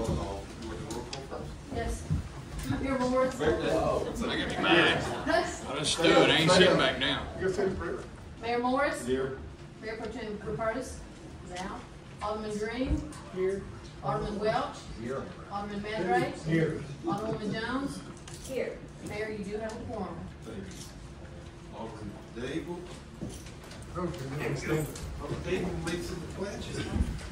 roll call, you want the roll call first? Yes. Mayor Morris. Oh. It's not gonna be mine. Yes. I just do it, I ain't sitting back down. You gotta say the prayer. Mayor Morris. Here. Mayor Pro Tem Curtis is out. Alderman Green. Here. Alderman Welch. Here. Alderman Madrake. Here. Alderwoman Jones. Here. Mayor, you do have a quorum. Thank you. Alderman Dable. Okay, Alderman Dable leads in the pledges.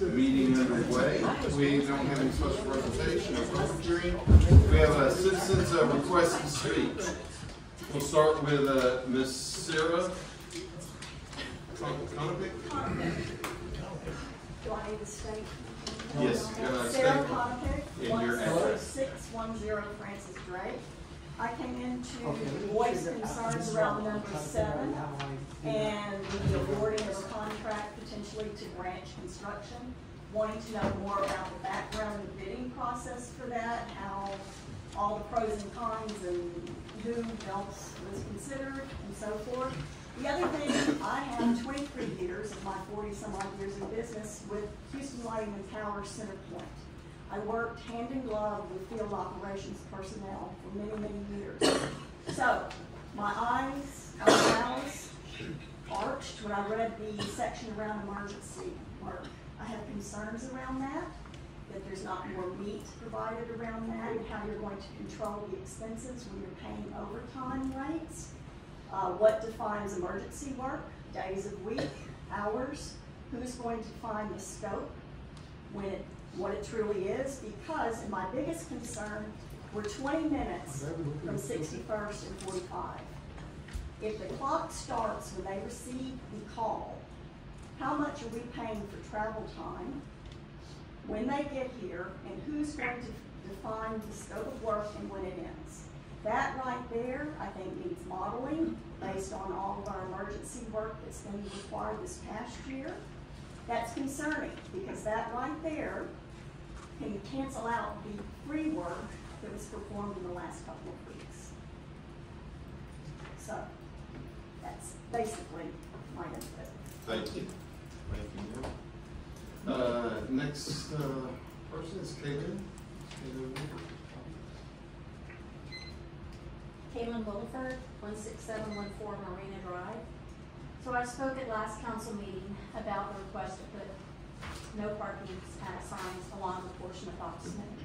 meeting underway. We don't have any special representation or public hearing. We have a citizens uh, request to speak. We'll start with, uh, Ms. Sarah Con- Do I need to state? Yes, gotta Sarah one zero Francis Drake. I came in to voice concerns around number seven and the awarding of a contract potentially to Branch Construction. Wanting to know more about the background and bidding process for that, how all the pros and cons and who else was considered and so forth. The other thing, I have twenty-three years of my forty-some odd years in business with Houston Lighting and Power Center Point. I worked hand in glove with field operations personnel for many, many years. So, my eyes, my brows arched when I read the section around emergency work. I have concerns around that, that there's not more meat provided around that, and how you're going to control the expenses when you're paying overtime rates. Uh, what defines emergency work, days of week, hours, who's going to define the scope, when what it truly is, because, my biggest concern, we're twenty minutes from sixty-first and forty-five. If the clock starts when they receive the call, how much are we paying for travel time? When they get here, and who's going to define the scope of work and when it ends? That right there, I think needs modeling based on all of our emergency work that's been required this past year. That's concerning, because that right there can cancel out the free work that was performed in the last couple of weeks. So, that's basically my input. Thank you. Thank you. Uh, next, uh, person is Caitlin. Caitlin Weaver. Caitlin Williford, one six seven one four Marina Drive. So I spoke at last council meeting about the request to put no parking uh, signs along the portion of Smith.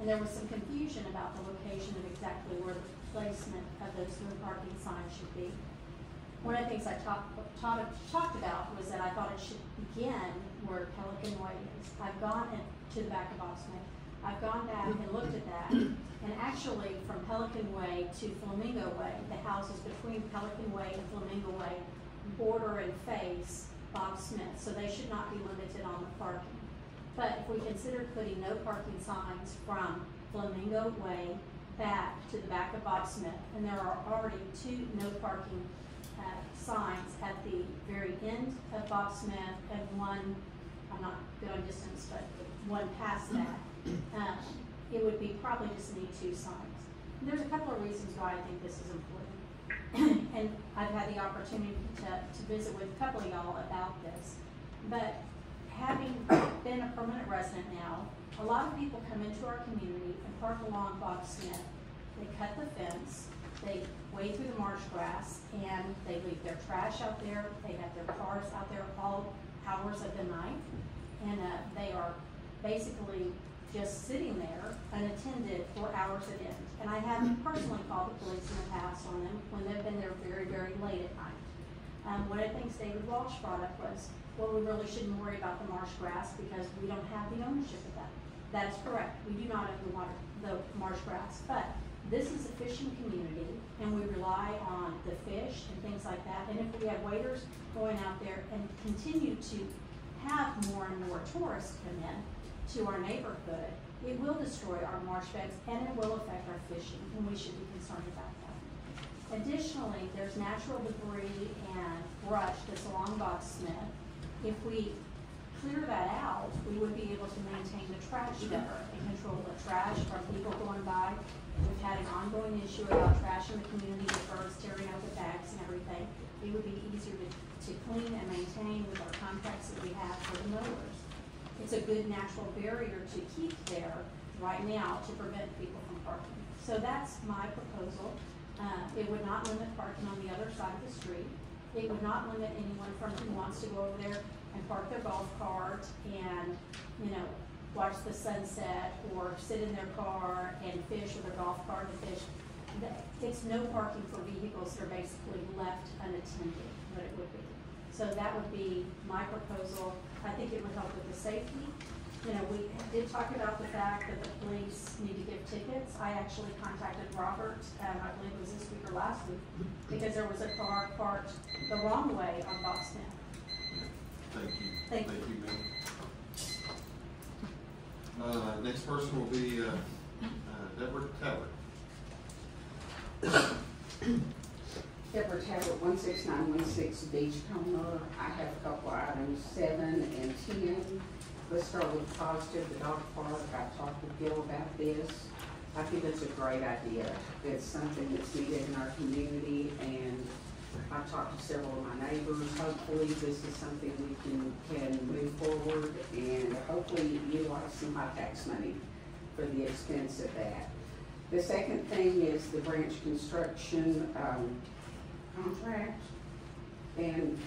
And there was some confusion about the location of exactly where the placement of those no parking signs should be. One of the things I talked, talked, talked about was that I thought it should begin where Pelican Way is. I've gone in- to the back of Smith. I've gone back and looked at that, and actually from Pelican Way to Flamingo Way, the houses between Pelican Way and Flamingo Way border and face Bob Smith, so they should not be limited on the parking. But if we consider putting no parking signs from Flamingo Way back to the back of Bob Smith, and there are already two no parking, uh, signs at the very end of Bob Smith and one, I'm not good on distance, but one past that, um, it would be probably just need two signs. And There's a couple of reasons why I think this is important. And I've had the opportunity to, to visit with a couple of y'all about this. But having been a permanent resident now, a lot of people come into our community and park along Bob Smith. They cut the fence, they wade through the marsh grass, and they leave their trash out there. They have their cars out there all hours of the night. And, uh, they are basically just sitting there unattended for hours at end. And I haven't personally called the police in the past on them when they've been there very, very late at night. Um, one of the things David Walsh brought up was, well, we really shouldn't worry about the marsh grass because we don't have the ownership of that. That is correct. We do not own the water, the marsh grass, but this is a fishing community and we rely on the fish and things like that. And if we have waiters going out there and continue to have more and more tourists come in to our neighborhood, it will destroy our marsh beds and it will affect our fishing, and we should be concerned about that. Additionally, there's natural debris and brush that's along Bob Smith. If we clear that out, we would be able to maintain the trash better and control the trash from people going by. We've had an ongoing issue about trash in the community, with birds tearing out the bags and everything. It would be easier to, to clean and maintain with our contracts that we have for the mowers. It's a good natural barrier to keep there right now to prevent people from parking. So that's my proposal. Uh, it would not limit parking on the other side of the street. It would not limit anyone from who wants to go over there and park their golf cart and, you know, watch the sunset or sit in their car and fish with their golf cart and fish. It's no parking for vehicles that are basically left unattended, what it would be. So that would be my proposal. I think it would help with the safety. You know, we did talk about the fact that the police need to give tickets. I actually contacted Robert, um, I believe it was this week or last week, because there was a car parked the wrong way on Bob Smith. Thank you. Thank you. Thank you, ma'am. Uh, next person will be, uh, uh, Deborah Taylor. Deborah Talbot, one six nine one six Beachcomber. I have a couple items, seven and ten. Let's start with positive, the dog park. I talked with Gil about this. I think it's a great idea. It's something that's needed in our community and I've talked to several of my neighbors. Hopefully, this is something we can, can move forward and hopefully utilize some high tax money for the expense of that. The second thing is the branch construction, um, contract. And,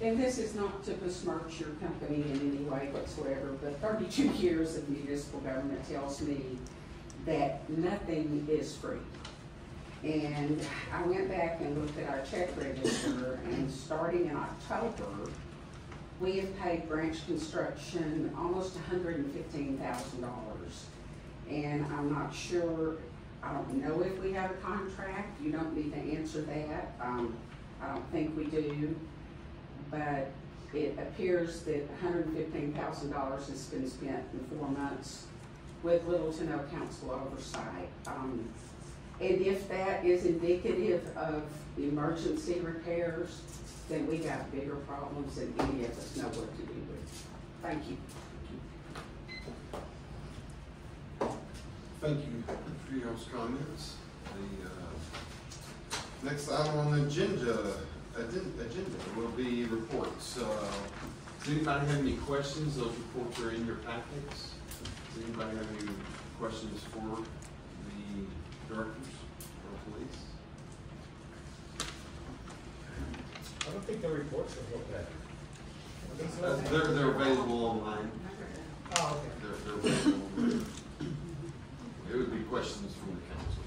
and this is not to besmirch your company in any way whatsoever, but thirty-two years of municipal government tells me that nothing is free. And I went back and looked at our check register, and starting in October, we have paid branch construction almost hundred and fifteen thousand dollars. And I'm not sure, I don't know if we have a contract, you don't need to answer that, um, I don't think we do. But it appears that hundred and fifteen thousand dollars has been spent in four months with little to no council oversight. Um, and if that is indicative of emergency repairs, then we got bigger problems than any of us know what to do with. Thank you. Thank you for your comments. The, uh, next item on the agenda, agenda will be reports. Uh, does anybody have any questions? Those reports are in your packets. Does anybody have any questions for the directors or police? I don't think the reports are what that. Uh, They're, they're available online. Oh, okay. They're, they're available. online. It would be questions from the council.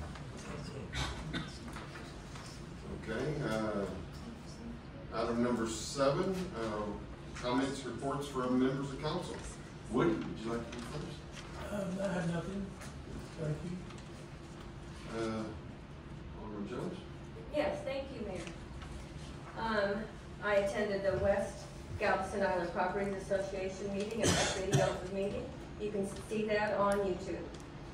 Okay, uh, item number seven, uh, comments, reports from members of council. Woody, would you like to go first? Um, I have nothing. Thank you. Uh, Alderman Jones? Yes, thank you, Mayor. Um, I attended the West Galveston Island Properties Association meeting, and that video of the meeting. You can see that on YouTube.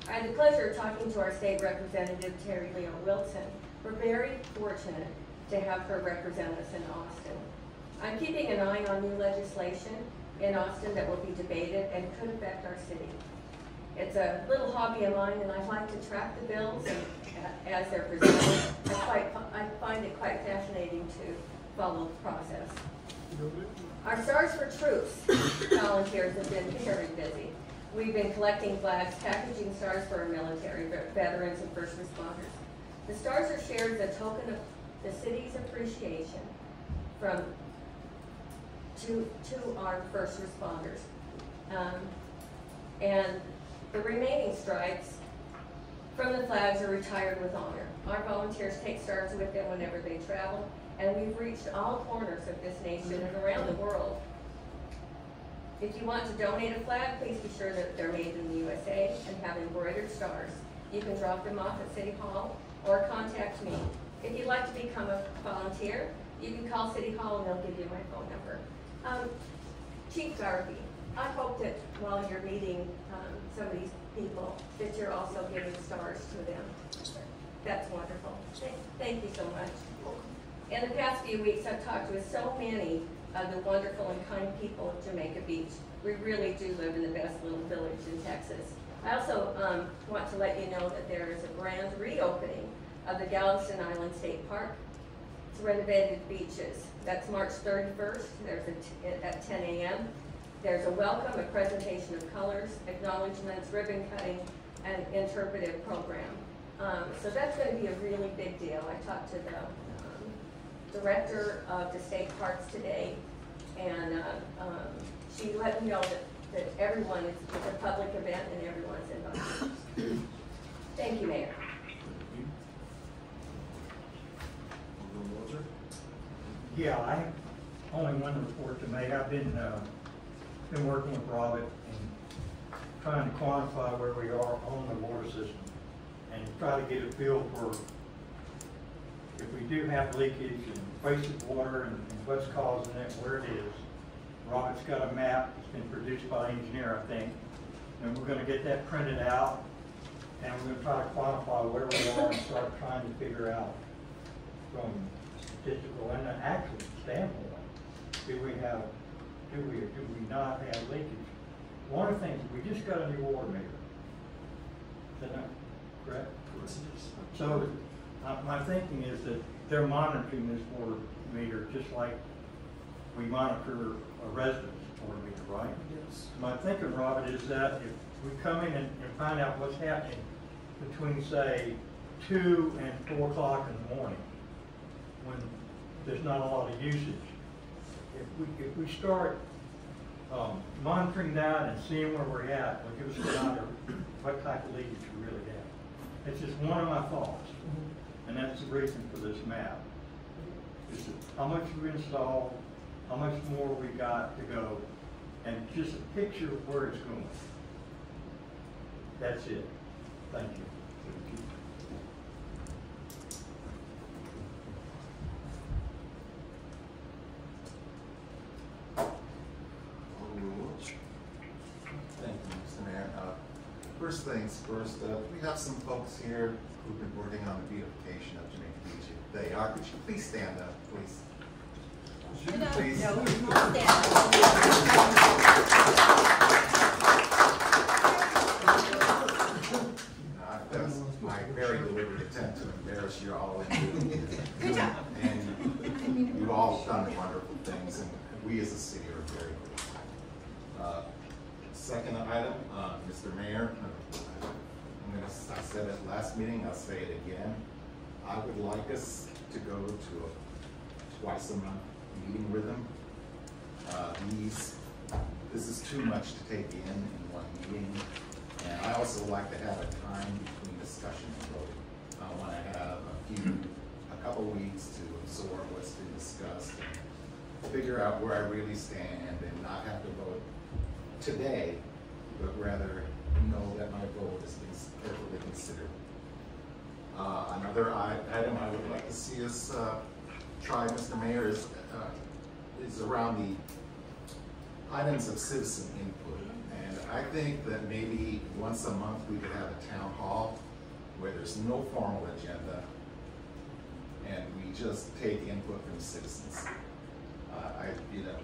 I had the pleasure of talking to our state representative, Terry Leo Wilson. We're very fortunate to have her represent us in Austin. I'm keeping an eye on new legislation in Austin that will be debated and could affect our city. It's a little hobby of mine, and I like to track the bills and, uh, as they're presented. I quite, I find it quite fascinating to follow the process. Our Stars for Troops volunteers have been very busy. We've been collecting flags, packaging stars for our military, veterans, and first responders. The stars are shared as a token of the city's appreciation from, to, to our first responders. Um, and the remaining stripes from the flags are retired with honor. Our volunteers take stars with them whenever they travel, and we've reached all corners of this nation and around the world. If you want to donate a flag, please be sure that they're made in the USA and have embroidered stars. You can drop them off at City Hall or contact me. If you'd like to become a volunteer, you can call City Hall and they'll give you my phone number. Um, Chief Garvey, I hope that while you're meeting, um, some of these people, that you're also giving stars to them. That's wonderful. Thank- Thank you so much. In the past few weeks, I've talked with so many the wonderful and kind people of Jamaica Beach. We really do live in the best little village in Texas. I also um, want to let you know that there is a grand reopening of the Galveston Island State Park. It's renovated beaches. That's March 31st. There's a at 10 a.m. There's a welcome, a presentation of colors, acknowledgements, ribbon cutting, and interpretive program. Um, so that's going to be a really big deal. I talked to the director of the state parks today, and uh, um, she let me know that, that everyone is, it's a public event and everyone's invited. Thank you, Mayor. Yeah, I have only one report to make. I've been, uh, been working with Robert and trying to quantify where we are on the water system and try to get a feel for if we do have leakage and wasted water and and what's causing it, where it is. Robert's got a map, it's been produced by an engineer, I think, and we're gonna get that printed out and we're gonna try to quantify where we are and start trying to figure out from statistical and an actual standpoint, do we have, do we, or do we not have leakage? One of the things, we just got a new water meter. Is that not correct? So, uh, my thinking is that they're monitoring this water meter just like we monitor a residence water meter, right? Yes. My thinking, Robert, is that if we come in and, and find out what's happening between, say, two and four o'clock in the morning, when there's not a lot of usage, if we, if we start, um, monitoring that and seeing where we're at, will give us an idea of what type of leakage we really have. It's just one of my thoughts, and that's the reason for this map. Is how much we installed, how much more we got to go, and just a picture of where it's going. That's it. Thank you. Thank you, Mr. Mayor. Uh, First things first, uh, we have some folks here who've been working on the beautification of Jamaica Beach. If They are, could you please stand up, please? Please. Uh, That's my very deliberate attempt to embarrass you all. Good job. And you've all done wonderful things, and we as a city are very grateful. Uh, Second item, uh, Mr. Mayor, I'm gonna, I said it last meeting, I'll say it again. I would like us to go to a twice a month meeting rhythm. Uh, These, this is too much to take in in one meeting. And I also like to have a time between discussion and voting. I wanna have a few, a couple weeks to absorb what's been discussed and figure out where I really stand and not have to vote today, but rather know that my vote has been carefully considered. Uh, another item I would like to see us, uh, try, Mr. Mayor, is, uh, is around the items of citizen input. And I think that maybe once a month we could have a town hall where there's no formal agenda and we just take input from citizens. Uh, I, you know,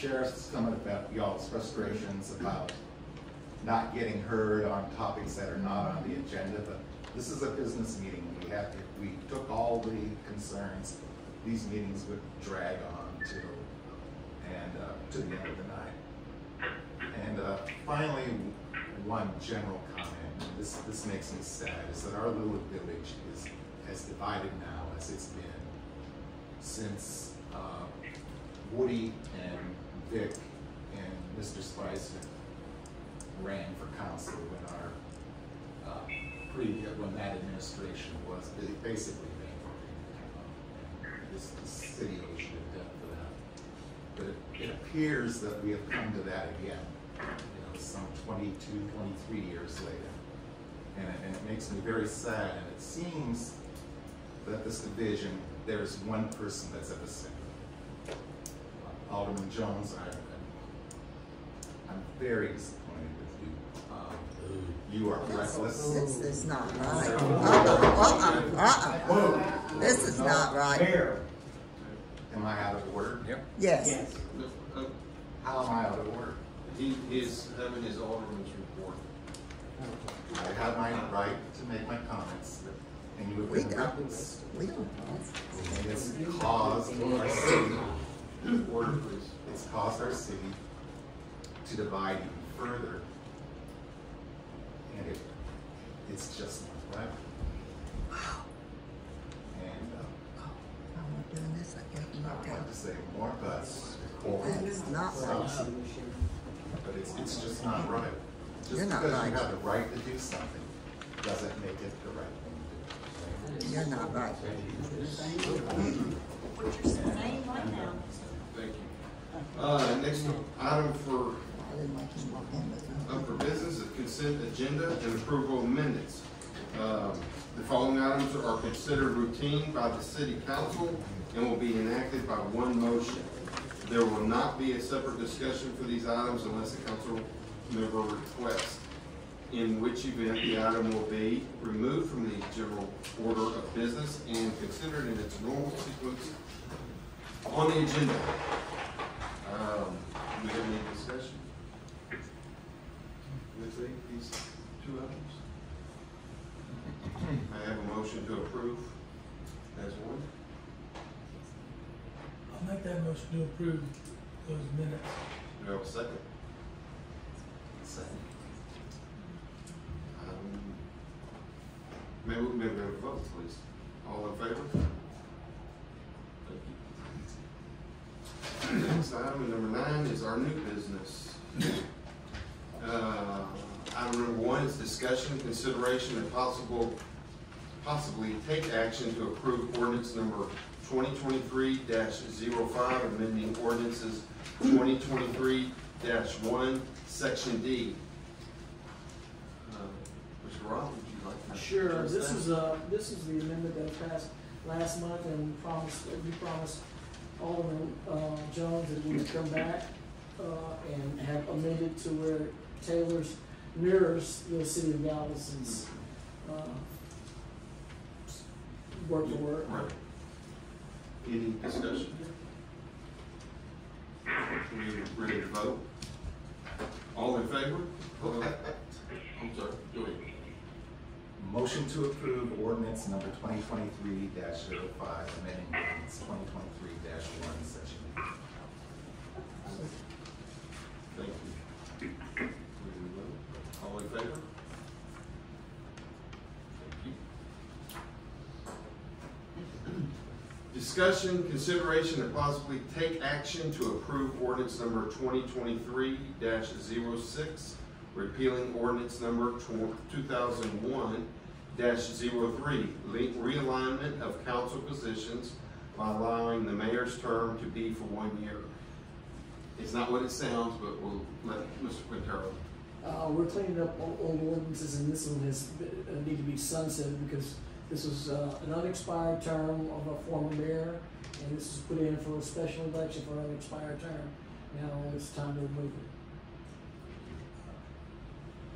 some of that, y'all's frustrations about not getting heard on topics that are not on the agenda, but this is a business meeting. We have, if we took all the concerns, these meetings would drag on till, and, uh, to the end of the night. And, uh, finally, one general comment, this, this makes me sad, is that our little village is as divided now as it's been since, uh, Woody and Vic and Mr. Spicer ran for council when our, uh, previous, when that administration was basically bankrupt. And This, this city owes you debt for that. But it, it appears that we have come to that again, you know, some 22, 23 years later. And it, and it makes me very sad, and it seems that this division, there's one person that's at the center. Alderman Jones, I, I'm very disappointed with you. Um, You are reckless. This is not right. Uh-uh, uh-uh, uh-uh. This is not right. Am I out of order? Yep. Yes. Uh, How am I out of order? He is having his alderman's report. I have my right to make my comments, and you have We been don't. reckless. We don't. And it's caused our city, Order, please. it's caused our city to divide even further. And it, it's just not right. And, uh, I'm not doing this, I can't I knock would like to say more, but. That's not right. But it's, it's just not right. Just You're not because right. you have the right to do something, doesn't make it the right thing to do. You're not right. Put your name right now. Uh, next item for, up for business is consent agenda and approval of minutes. Um, The following items are considered routine by the city council and will be enacted by one motion. There will not be a separate discussion for these items unless the council member requests. In which event the item will be removed from the general order of business and considered in its normal sequence on the agenda. Um, do we have any discussion? With the- these two items? I have a motion to approve as one. I'll make that motion to approve those minutes. Do I have a second? Second. Um, May we, may we have a vote, please? All in favor? Item, number nine, is our new business. Uh, Item number one is discussion, consideration, and possible, possibly take action to approve ordinance number twenty twenty-three 5 amending ordinances twenty twenty-three one, section D. Uh, Mr. Rob, would you like to? Sure, this that? is, uh, this is the amendment that passed last month and promised, we promised Alderman, uh, Jones that we would come back, uh, and have amended to where Taylor's mirrors the city of Galveston's, uh, word for word. Right. Any discussion? We ready to vote? All in favor? I'm sorry, go ahead. Motion to approve ordinance number twenty twenty-three 5 amending ordinance twenty twenty-three one, section B. Thank you. All in favor? Discussion, consideration, and possibly take action to approve ordinance number twenty twenty-three 6 repealing ordinance number two thousand one 3 realignment of council positions by allowing the mayor's term to be for one year. It's not what it sounds, but we'll let Mr. Quintero. Uh, we're cleaning up old, old ordinances and this one has, uh, need to be sunsetted because this was, uh, an unexpired term of a former mayor and this is put in for a special election for an unexpired term. Now it's time to remove it.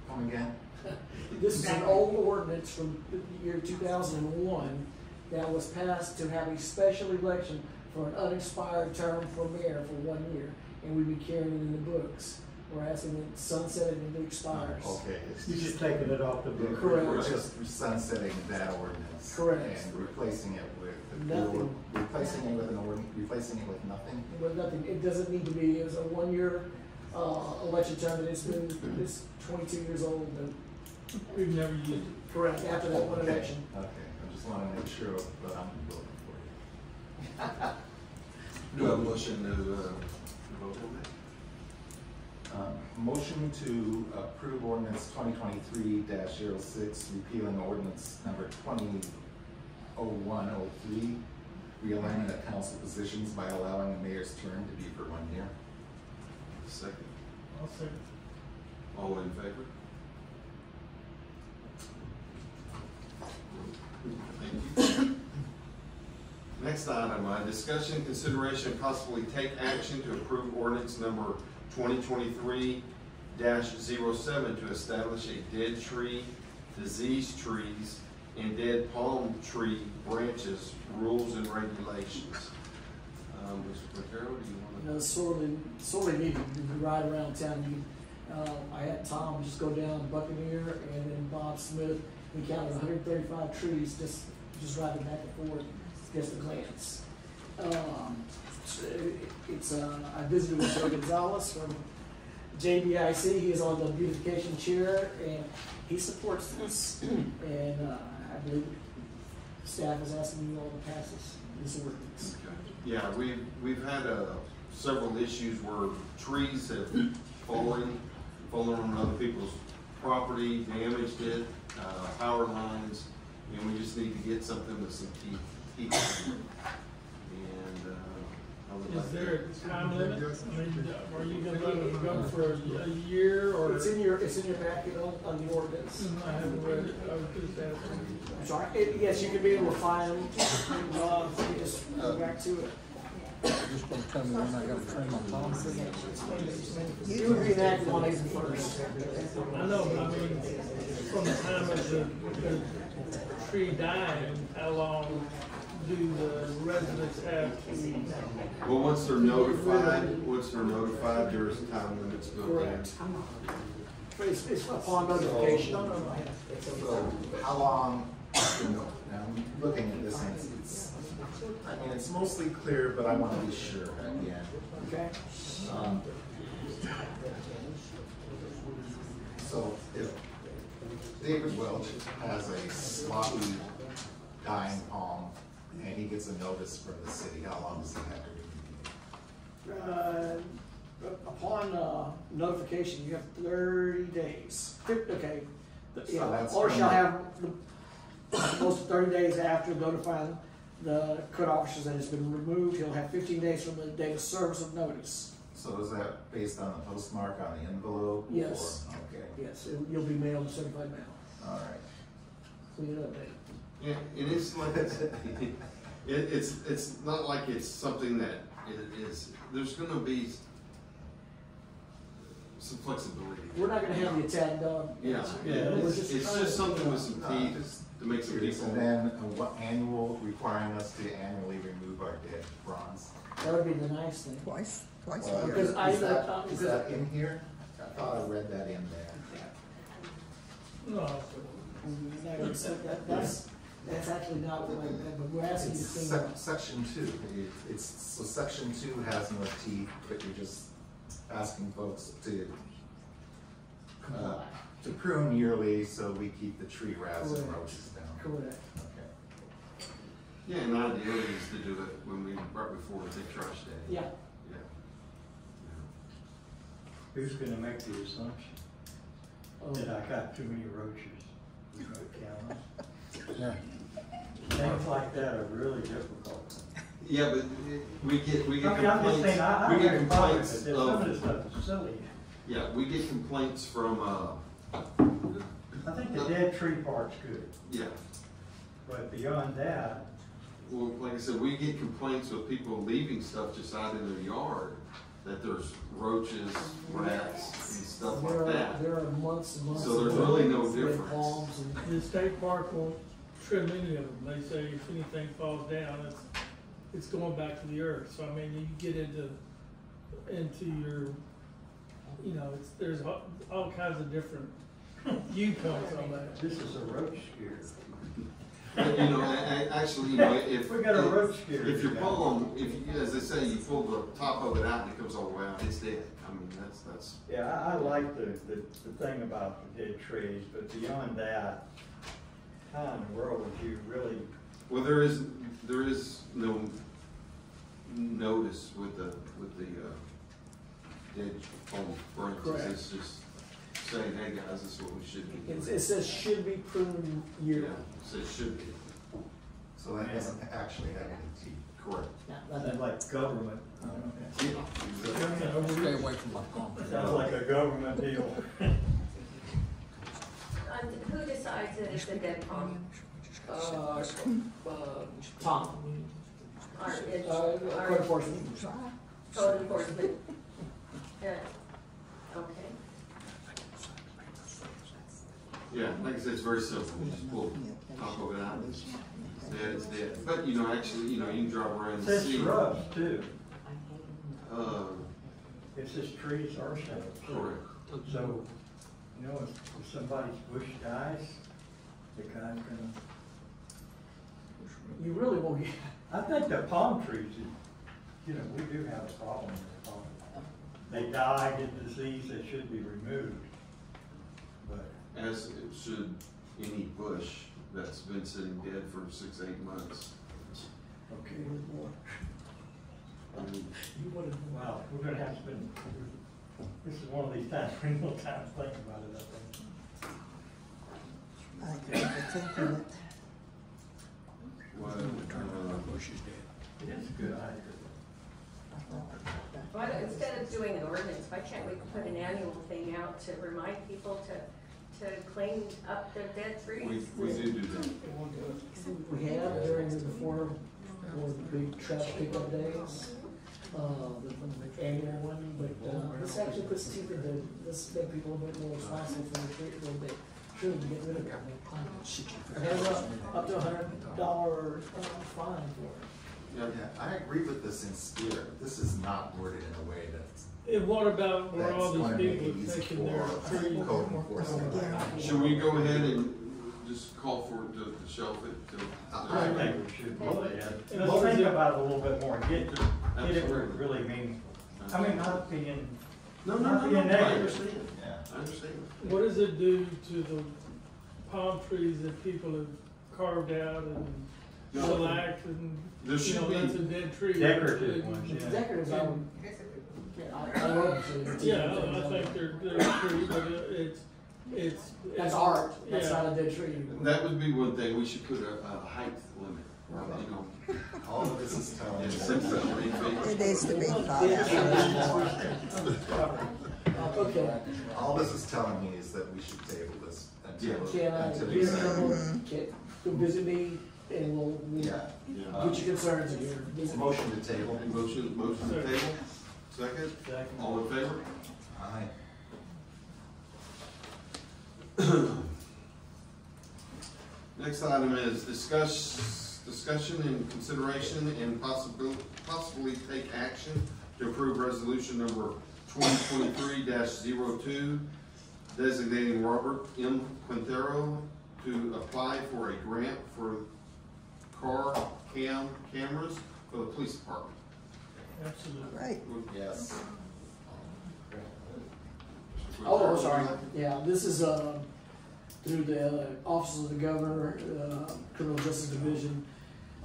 Come again? This is an old ordinance from the year two thousand and one that was passed to have a special election for an unexpired term for mayor for one year. And we've been carrying it in the books. We're asking it sunsetted and it expires. Okay. it's you just taking it off the book. Correct. We're just sunsetting that ordinance. Correct. And replacing it with. Nothing. Replacing it with an ordin, replacing it with nothing? But nothing, it doesn't need to be, it's a one-year, uh, election term, and it's been, it's twenty-two years old, and. We've never used it. Correct, after that one Okay, election. Okay, I just wanna make sure what I'm voting for. you. Do a motion to, uh, vote on that? Um, Motion to approve ordinance twenty twenty-three 6 repealing ordinance number twenty oh one oh three, realignment of council positions by allowing the mayor's term to be for one year. Second. I'll second. All in favor? Thank you. Next item, uh, discussion, consideration, possibly take action to approve ordinance number twenty twenty-three 7 to establish a dead tree, diseased trees, and dead palm tree branches, rules and regulations. Um, Mr. Quintero, do you You wanna? know, sorely, sorely needed, you ride around town, you, uh, I had Tom just go down Buccaneer and then Bob Smith, we counted hundred thirty-five trees, just, just riding back and forth, just a glance. Um, so it's, uh, I visited with Joe Gonzalez from JBIC, he is on the beautification chair, and he supports this. And, uh, I believe staff is asking you all to pass this, this ordinance. Okay. Yeah, we've, we've had, uh, several issues where trees have fallen, fallen on other people's property, damaged it, uh, power lines, and we just need to get something with some teeth, teeth. And, uh, I would like Is to- there a time limit? I mean, are you gonna let it go for a a year or? It's in your, it's in your packet on, on the ordinance. I haven't read it, I was just asking. I'm sorry, It- yes, you can be able to find them, and, uh, you just go back to it. Just gonna tell me when I gotta trim my palm. You would be enacted on April first. I know, but I mean, from the time of the, the tree dying, how long do the residents have to? Well, once they're notified, once they're notified, there's time limits built in. Correct. But it's, it's upon notification. So how long, you know, now I'm looking at this and it's- it's, I mean, it's mostly clear, but I want to be sure at the end. Okay? Um, So if David Welch has a sloppy dying palm and he gets a notice from the city, how long does he have to remediate? Uh, upon, uh, notification, you have thirty days. Okay. The- So yeah, that's Or shall have the, most thirty days after notifying the code officers that it's been removed, he'll have fifteen days from the date of service of notice. So is that based on the postmark on the envelope? or- Yes. Okay, Yes, it- you'll be mailed certified mail. All right. Clean it up, Dave. Yeah, it is like, it's, it, it's, it's not like it's something that it is, there's gonna be some flexibility. We're not gonna have the Italian dog. Yeah, Yeah, We're it's, it's just something with some Uh, teeth just to make some Curious, people. And then uh, what annual requiring us to annually remove our dead bronze? That would be the nice thing. Twice, twice Well, a year. Because I- that, uh, is that in here? I thought I read that in there. No, That's, that- that's, that's actually not what I meant, but we're asking you to It's sec- up. section two, It- it's, so section two has no teeth, but you're just asking folks to, uh, to prune yearly so we keep the tree rats and Correct. roaches down. Correct. Okay. Yeah, and ideally is to do it when we, right before the big trash day. Yeah, Yeah. Who's gonna make the assumption that um, I got too many roaches? You gonna count them? Yeah. Things like that are really difficult. Yeah, but we get, we I get mean, I'm just complaints, saying, I, I we get have a problem with complaints it, some of of, this stuff is silly. yeah, we get complaints from, uh, I think the dead tree part's good, yeah. but beyond that, Well, like I said, we get complaints with people leaving stuff just out in their yard, that there's roaches, rats, and stuff there like are, that. there are months and months. So there's of really no red difference. palms and- the state park won't trim any of them. They say if anything falls down, it's, it's going back to the earth. So I mean, you get into, into your, you know, it's, there's all, all kinds of different viewpoints on that. this is a roach scare. But, you know, a- a- actually, you know, if. We got a roach scare. If you pull them, if you, as they say, you pull the top of it out and it comes all the way out, it's dead. I mean, that's, that's, Yeah, I, I like the, the, the thing about the dead trees, but beyond that, how in the world would you really, well, there is, there is no notice with the, with the, uh, dead palm branches. Correct. It's just saying, hey, guys, this is what we should be It, doing. it says should be pruned Yeah, yearly. so it should be, So that doesn't actually have any teeth. correct. Not- sounds not- like government. Stay away from my palm. Sounds like a government deal. Um, who decides that it's a dead palm? Uh, uh, Tom, our, it's, Uh, our code enforcement. code enforcement. Yeah, okay. Yeah, like I said, it's very simple, just pull, top of it out, it's dead. But, you know, actually, you know, you can drive around It and says see. shrubs too. Uh, It says trees are shrubs. correct. So, you know, if if somebody's bush dies, the guy's gonna, You really won't get, I think the palm trees, you know, we do have a problem with palm. They die, get disease, they should be removed. But As it should any bush that's been sitting dead for six, eight months. okay, boy, I mean, you wanted more. Wow, we're gonna have to spend, this is one of these times, we will time to think about it, I think. I agree with thinking it. what, uh, It is a good idea. Why don't, instead of doing an ordinance, why can't we put an annual thing out to remind people to, to clean up their dead trees? we, we do do that. We have during the before, for the big trash pickup days, uh, the, the annual one, but, uh, this actually puts teeth into, this make people a bit more responsible for the tree, when they, sure to get rid of it. It has up, up to a hundred dollar, uh, fine for it. Yeah, Yeah, I agree with this in spirit. This is not worded in a way that's, And what about where all these going people it are taking their for trees? code enforcement. should we go ahead and just call for it to, to shelf it to? I think we should look at. And Let's think about it a little bit more and get get it where it really means. I mean, not being, No, no, not no, being no, I understand, Yeah. I understand. What does it do to the palm trees that people have carved out and No. shellacked and, There you should know, that's a dead tree? Decorative ones, yeah. Decorative, I would, yeah, I, I love it. Yeah, I I think they're, they're a but it- it's, it's. That's art, that's Yeah. not a dead tree. That would be one thing, we should put a, a height limit, you know. All of this is telling Yeah, me. six, seven, eight feet. It is to be thought out. Okay, All this is telling me is that we should table this until, can I, until be you reasonable, say. can, go visit me and we'll, we'll Yeah. Yeah. get your concerns in here. Visit me. Motion to table. Motion, motion to table, second, Second. all in favor? Aye. Next item is discuss, discussion and consideration and possibly, possibly take action to approve resolution number twenty twenty-three 2 designating Robert M. Quintero to apply for a grant for car cam cameras for the police department. Absolutely. Right. Yes. Oh, I'm sorry, yeah, this is, uh, through the uh, Office of the Governor, uh, Criminal Justice Division.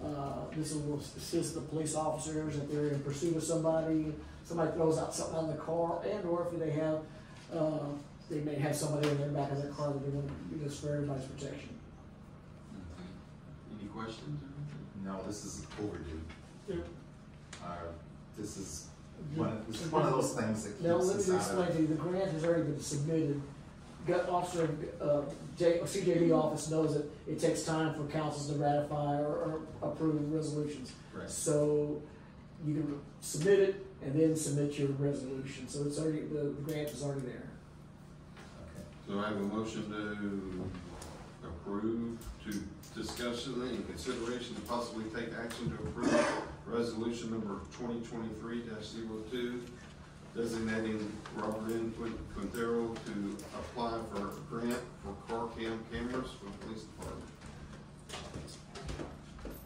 Uh, this will assist the police officers if they're in pursuit of somebody, somebody throws out something on the car, and or if they have, uh, they may have somebody in their back of their car that they want to do this for everybody's protection. Any questions? No, this is overdue. Yep. Uh, this is one, this is one of those things that Now, keeps let us me out explain of. to you, the grant has already been submitted. Gut officer, uh, J, CJD office knows that it takes time for councils to ratify or, or approve resolutions. Right. So you can submit it and then submit your resolution, so it's already, the, the grant is already there. Okay. So I have a motion to approve, to discussion and consideration to possibly take action to approve resolution number twenty twenty-three 2 designating Robert N. Quin- Quintero to apply for a grant for car cam cameras for the police department.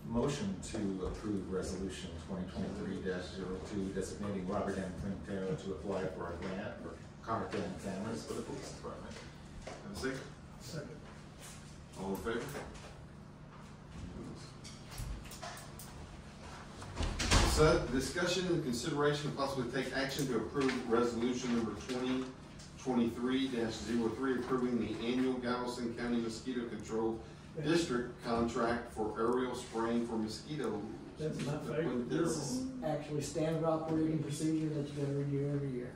Motion to approve resolution twenty twenty-three 2 designating Robert M. Quintero to apply for a grant for car cam cameras for the police department. Have a second? Second. All in favor? Discussion and consideration of possibly take action to approve resolution number twenty twenty-three 3 approving the annual Galveston County Mosquito Control District contract for aerial spraying for mosquito. That's my favorite. This is actually standard operating procedure that you gotta review every year.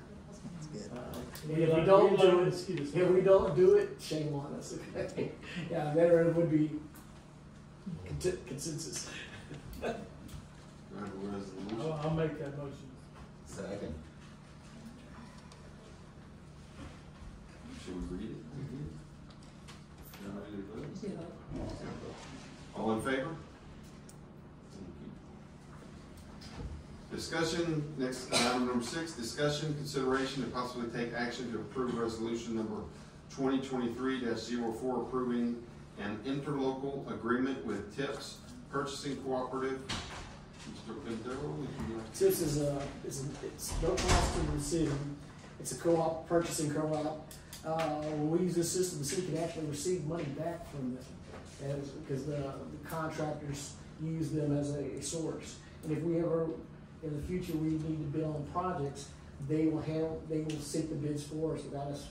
That's good. Uh, And if we don't do it, if we don't do it, shame on us, okay? Yeah, veteran would be con- consensus. I have a resolution. I'll, I'll make that motion. Second. Should we read it? Y'all ready to vote? All in favor? Discussion, next, item number six, discussion, consideration, and possibly take action to approve resolution number twenty twenty-three 4 approving an interlocal agreement with TIPS Purchasing Cooperative. TIPS is a, it's, it's no cost to the city. It's a co-op, purchasing co-op. Uh, we use this system, the city can actually receive money back from them. As, because the, the contractors use them as a source. And if we ever, in the future, we need to bid on projects, they will handle, they will seek the bids for us without us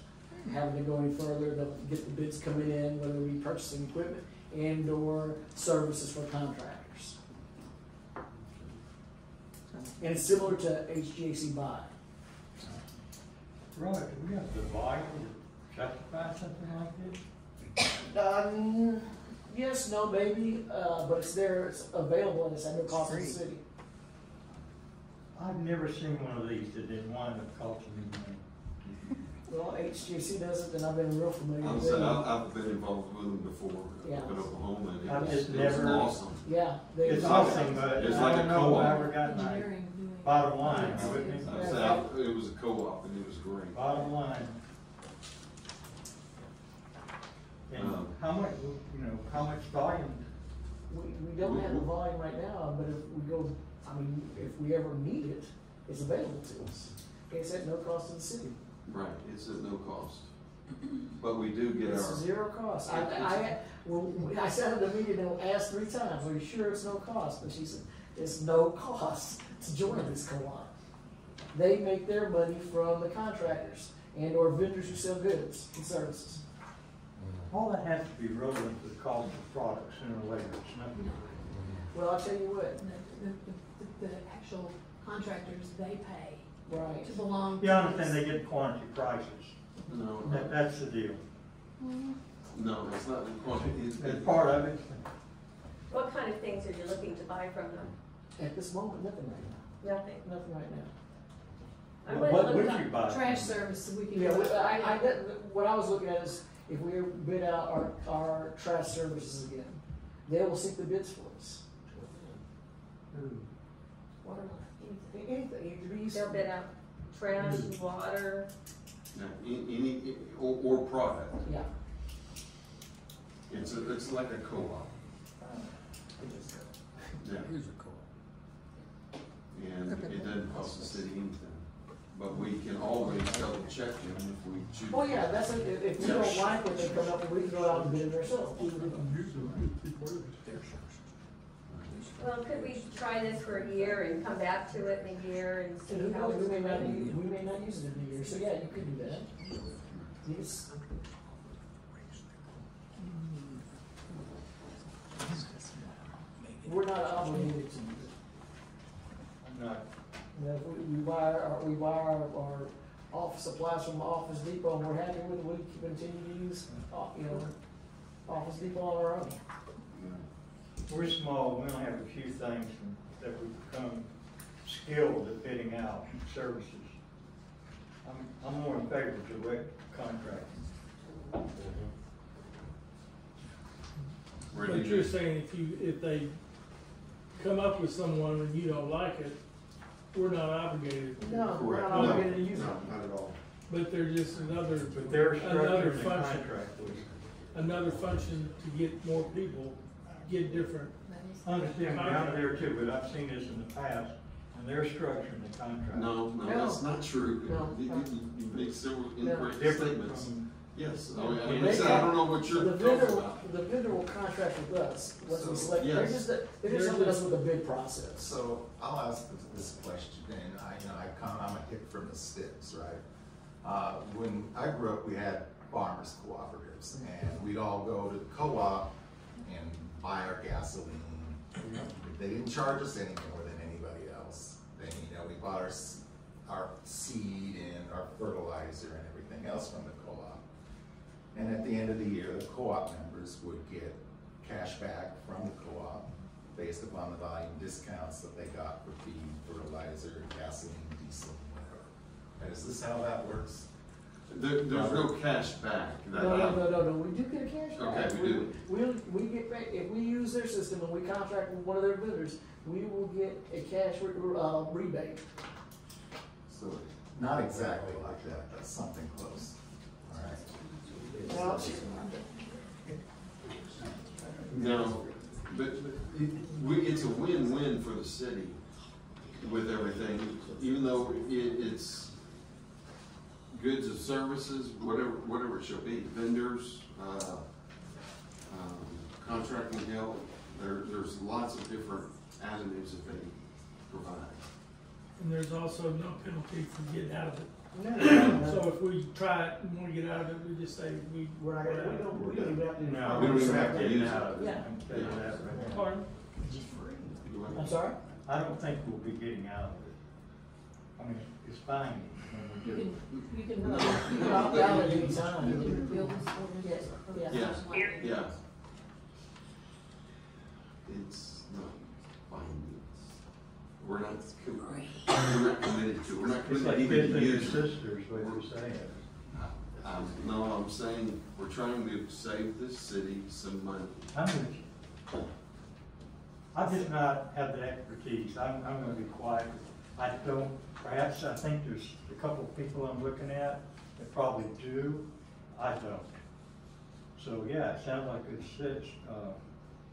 having to go any further. They'll get the bids coming in, whether we purchasing equipment and or services for contractors. And it's similar to HGAC buy. Right, do we have the volume to justify something like this? Um, yes, no, maybe, uh, but it's there, it's available and it's at no cost to the city. I've never seen one of these that didn't wind up costing me. Well, HGAC does it, and I've been real familiar I'm with saying, it. I've, I've been involved with them before, Yeah. up in Oklahoma, and I've it was, just it was never- awesome. Yeah. they- It's awesome, but I It's like a don't know if I co-op. ever got my Engineering doing. bottom line, you with me? I said, I- it was a co-op, and it was great. Bottom line. And Um, how much, you know, how much volume, We, we don't have the volume right now, but if we go, I mean, if we ever need it, it's available to us. It's at no cost to the city. Right, it's at no cost. But we do get It's our, zero cost. I, I, when, I sat at the meeting and asked three times, are you sure it's no cost? But she said, it's no cost to join this co-op. They make their money from the contractors and or vendors who sell goods and services. Mm-hmm. all that has to be rolled into the cost of product sooner or later, it's nothing. Well, I'll tell you what, The, the, the, the actual contractors, they pay right, to belong. to You understand this. they get quantity prices, no, that, that's the deal. no, it's not the quantity, it's. And part of it, What kind of things are you looking to buy from them? at this moment, nothing right now, Nothing. nothing right now. I what went what and would looked you up- buy? Trash service, we can. Yeah, go we- I, I, that- what I was looking at is if we bid out our, our trash services again, they will seek the bids for us. Ooh. Whatever, anything, anything, it could be. They'll bid out trash, water, Now, a- Any, or, or product, Yeah. it's a, it's like a co-op, yeah. And it doesn't cost the city anything, but we can always double check them if we choose. Well, yeah, that's, it. if, if we don't like what they come up with, we can go out and bid it ourselves. Well, could we try this for a year and come back to it in a year and And who see how knows, it's we may not, doing? use- we may not use it in a year, so yeah, you could do that. Yes. We're not obligated to use it. I'm not, You know, if we, we buy our, we buy our, our office supplies from Office Depot and we're happy with it, we can continue to use, uh, you know, Office Depot on our own. We're small, we only have a few things that we become skilled at bidding out services. I'm, I'm more in favor of direct contracting. Ready But you're saying if you, if they come up with someone and you don't like it, we're not obligated. No, we're not Correct. obligated to use it. No, Not at all. But they're just another, But they're another structuring the function, contract with. another function to get more people, get different. understanding understand down there too, but I've seen this in the past, and they're structuring the contract. No, no, No. that's not true. No. You, you, you make several incorrect Different statements. from, Yes, I mean, I They mean, listen, I don't know what you're vendor, talking will- about. the vendor will contract with us, once we So, select, they're yes. just, they're They're just helping us with the bid process. So I'll ask this, this question, and I, you know, I come, I'm a hit from the sticks, right? Uh, when I grew up, we had farmers cooperatives, and we'd all go to the co-op and buy our gasoline. They didn't charge us any more than anybody else. Then, you know, we bought our, our seed and our fertilizer and everything else from the co-op. And at the end of the year, the co-op members would get cash back from the co-op based upon the volume discounts that they got for feed, fertilizer, gasoline, diesel, whatever. Is this how that works? There, there's no cash back. That- No, no, no, no, no, we do get a cash back. Okay, we do. We, we get back, if we use their system and we contract with one of their vendors, we will get a cash, re- uh, rebate. So, not exactly like that, but something close. All right. Now, No, but it, we, it's a win-win for the city with everything, even though it, it's goods and services, whatever, whatever it shall be, vendors, uh, um, contracting help, there, there's lots of different avenues that they provide. And there's also no penalty for getting out of it. no, no, no, So if we try it and want to get out of it, we just say we. we're not, gonna- we don't, we don't even have to. No, We don't even have to use it. of Yeah. I'm that. Pardon? I'm sorry? I don't think we'll be getting out of it. I mean, it's fine when we You do. can, you can. You can opt out at any You can build this ordinance. Yes, Yeah. Yeah. It's not binding. We're not, com- we're not committed to, we're not It's committed like even fifth to and use it. sisters, what you're saying. Um, no, I'm saying, we're trying to save this city some money. I'm with you. I just not have the expertise. I'm, I'm gonna be quiet. I don't, perhaps I think there's a couple of people I'm looking at that probably do. I don't. So, yeah, it sounds like it's, it's, uh,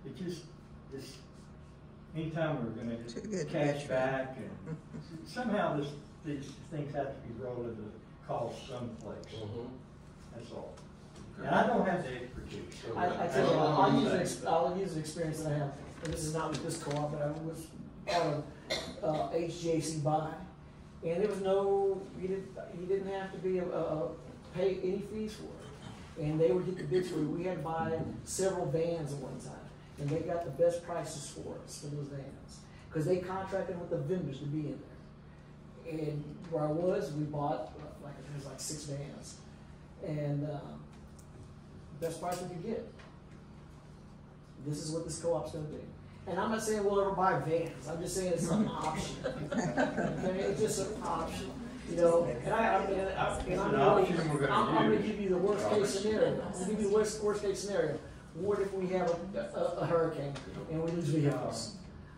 it just, it's, anytime we're gonna Too good to be cash true. back and somehow this, these things have to be rolled into cost someplace. That's all. And I don't have the expertise, so. I, I that's tell you, all I'll I'm use an, saying. ex- I'll use an experience that I have, and this is not with this co-op, but I was part of, uh, HGAC buy. And there was no, you didn't, you didn't have to be, a uh, pay any fees for it. And they would get the bids for it. We had to buy several vans at one time, and they got the best prices for us, for those vans. Cause they contracted with the vendors to be in there. And where I was, we bought, uh, like, it was like six vans. And, um, best price we could get. This is what this co-op's gonna do. And I'm not saying we'll ever buy vans, I'm just saying it's an option. Okay, it's just an option, you know, and I, I mean, I, and I'm, option really, I'm, gonna I'm gonna give you the worst case scenario. I'm gonna give you the worst, worst case scenario. What if we have a, a, a hurricane and we lose vehicles?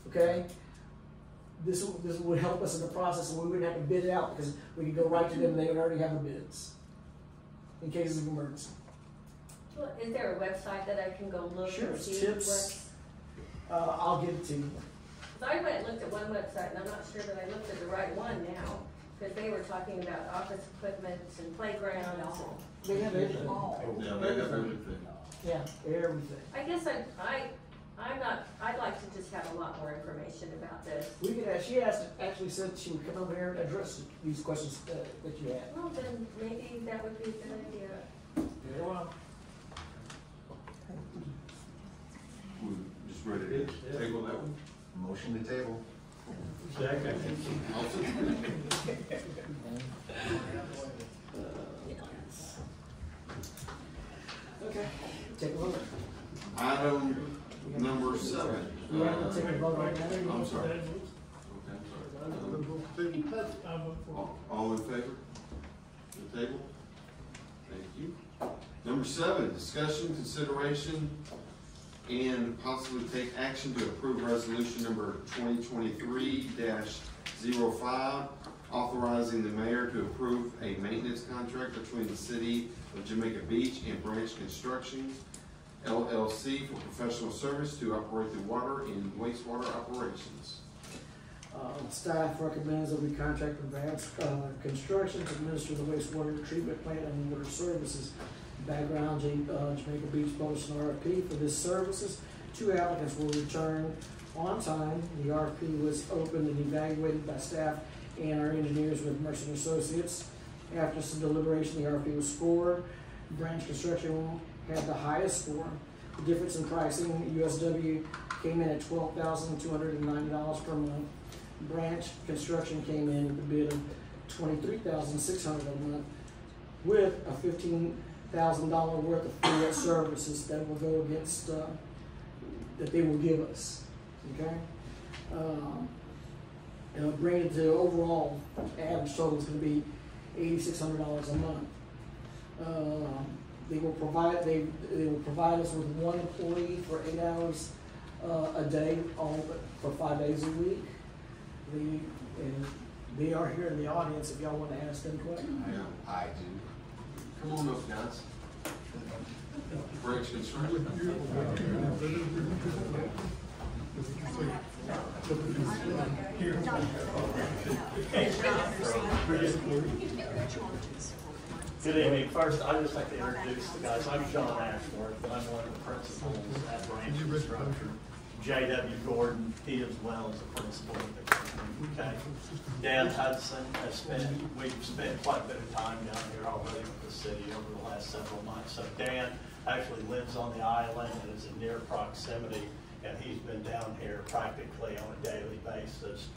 Okay? This, this would help us in the process and we wouldn't have to bid it out because we could go right to them and they would already have the bids. In case of emergency. Well, Is there a website that I can go look Sure, and it's see tips. Uh, I'll give it to you. what? I went and looked at one website and I'm not sure that I looked at the right one now, because they were talking about office equipment and playgrounds and. They have everything. Yeah, they have everything. Yeah, everything. I guess I, I, I'm not, I'd like to just have a lot more information about this. We could, ask- she asked, actually said she would come over here and address these questions uh, that you had. Well, then maybe that would be a good idea. Very well. We just ready to table that one? Motion to table. Second. Okay, take a look. Item number seven. You have to take a vote on that. I'm sorry. Okay. I vote for it. All- All in favor? The table? Thank you. Number seven, discussion, consideration, and possibly take action to approve resolution number twenty twenty-three 5 authorizing the mayor to approve a maintenance contract between the city of Jamaica Beach and Branch Construction LLC for professional service to operate the water and wastewater operations. Uh, staff recommends that we contract with uh, Construction to administer the wastewater treatment plant and water services. Background, uh, Jamaica Beach published an RFP for this services. Two applicants were returned on time. The RFP was opened and evaluated by staff and our engineers with Mercer Associates. After some deliberation, the RFP was scored. Branch Construction had the highest score. The difference in pricing, USW came in at twelve thousand two hundred and ninety dollars per month. Branch Construction came in with a bid of twenty-three thousand six hundred a month with a fifteen thousand dollar worth of free services that will go against, uh, that they will give us. okay? Um, It'll bring it to overall, average total is gonna be eighty-six hundred dollars a month. Um, They will provide, they, they will provide us with one employee for eight hours uh, a day, all, for five days a week. The, and they are here in the audience if y'all wanna ask them questions. I do. Come on up, guys. Bridge construction. Good evening. First, I'd just like to introduce the guys. I'm John Ashworth, and I'm one of the principals at Branch Construction. J.W. Gordon, he as well is a principal of the company. Okay. Dan Hudson has spent, we've spent quite a bit of time down here already with the city over the last several months. So Dan actually lives on the island and is in near proximity, and he's been down here practically on a daily basis,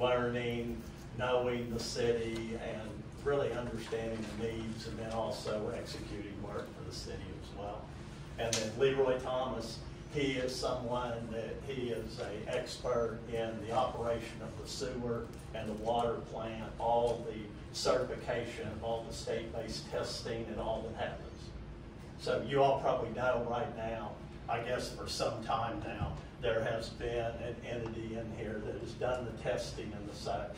learning, knowing the city, and really understanding the needs, and then also executing work for the city as well. And then Leroy Thomas, he is someone that he is a expert in the operation of the sewer and the water plant, all the certification, all the state-based testing and all that happens. So you all probably know right now, I guess for some time now, there has been an entity in here that has done the testing and the such.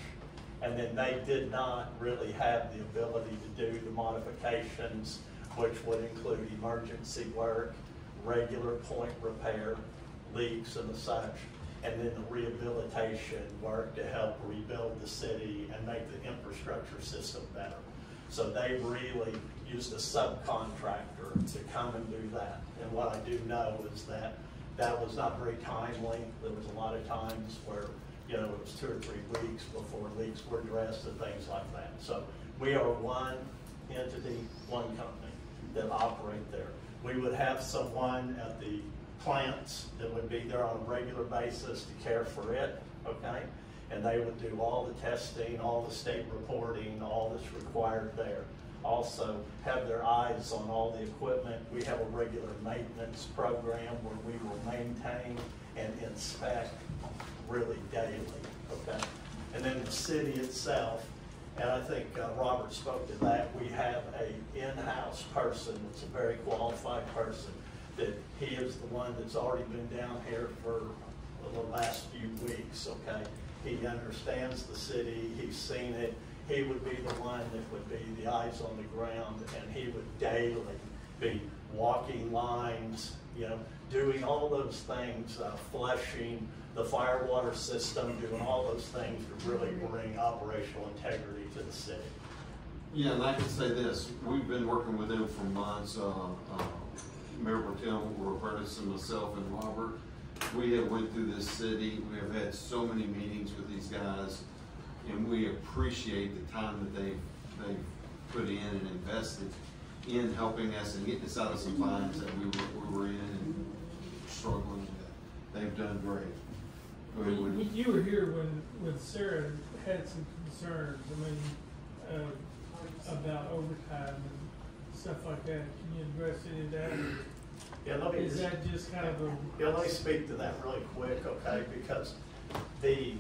And then they did not really have the ability to do the modifications, which would include emergency work, regular point repair, leaks and the such, and then the rehabilitation work to help rebuild the city and make the infrastructure system better. So they really used a subcontractor to come and do that. And what I do know is that that was not very timely. There was a lot of times where, you know, it was two or three weeks before leaks were addressed and things like that. So we are one entity, one company that operate there. We would have someone at the plants that would be there on a regular basis to care for it, okay? And they would do all the testing, all the state reporting, all that's required there. Also have their eyes on all the equipment. We have a regular maintenance program where we will maintain and inspect really daily, okay? And then the city itself, and I think uh, Robert spoke to that, we have a in-house person that's a very qualified person that he is the one that's already been down here for the last few weeks, okay? He understands the city, he's seen it, he would be the one that would be the eyes on the ground, and he would daily be walking lines, you know, doing all those things, uh, flushing the fire water system, doing all those things to really bring operational integrity to the city. Yeah, and I can say this, we've been working with them for months, uh, uh, Mayor Protem, Robertus, and myself and Robert. We have went through this city, we have had so many meetings with these guys, and we appreciate the time that they've, they've put in and invested in helping us and getting us out of some binds that we were, we were in and struggling. They've done great. We You- You were here when, when Sarah had some concerns, I mean, uh, about overtime and stuff like that. Can you address any of that? or Yeah, let me Is just- that just kind of a? Yeah, let me speak to that really quick, okay, because the,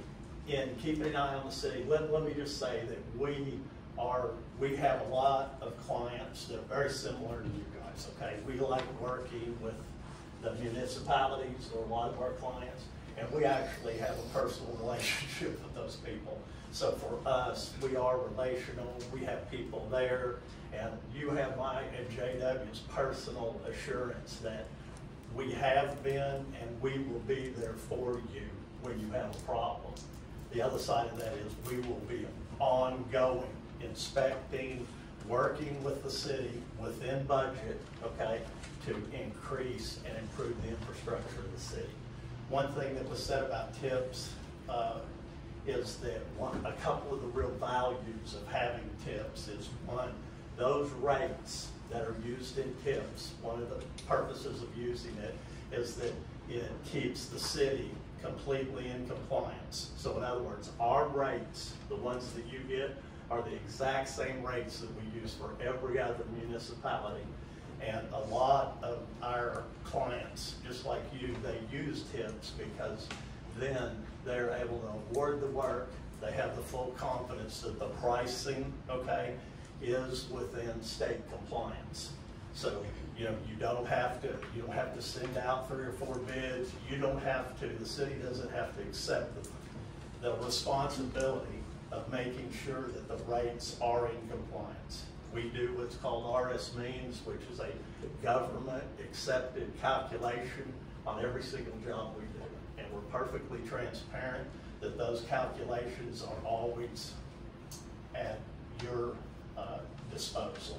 in keeping an eye on the city, let, let me just say that we are, we have a lot of clients that are very similar to you guys, okay? We like working with the municipalities, or a lot of our clients, and we actually have a personal relationship with those people. So for us, we are relational, we have people there, and you have my and JW's personal assurance that we have been and we will be there for you when you have a problem. The other side of that is we will be ongoing, inspecting, working with the city within budget, okay, to increase and improve the infrastructure of the city. One thing that was said about TIPS, uh, is that one, a couple of the real values of having TIPS is one, those rates that are used in TIPS, one of the purposes of using it is that it keeps the city completely in compliance. So in other words, our rates, the ones that you get, are the exact same rates that we use for every other municipality. And a lot of our clients, just like you, they use TIPS because then they're able to award the work. They have the full confidence that the pricing, okay, is within state compliance. So, you know, you don't have to, you don't have to send out three or four bids. You don't have to, the city doesn't have to accept the, the responsibility of making sure that the rates are in compliance. We do what's called RSMeans, which is a government-accepted calculation on every single job we do. And we're perfectly transparent that those calculations are always at your uh, disposal.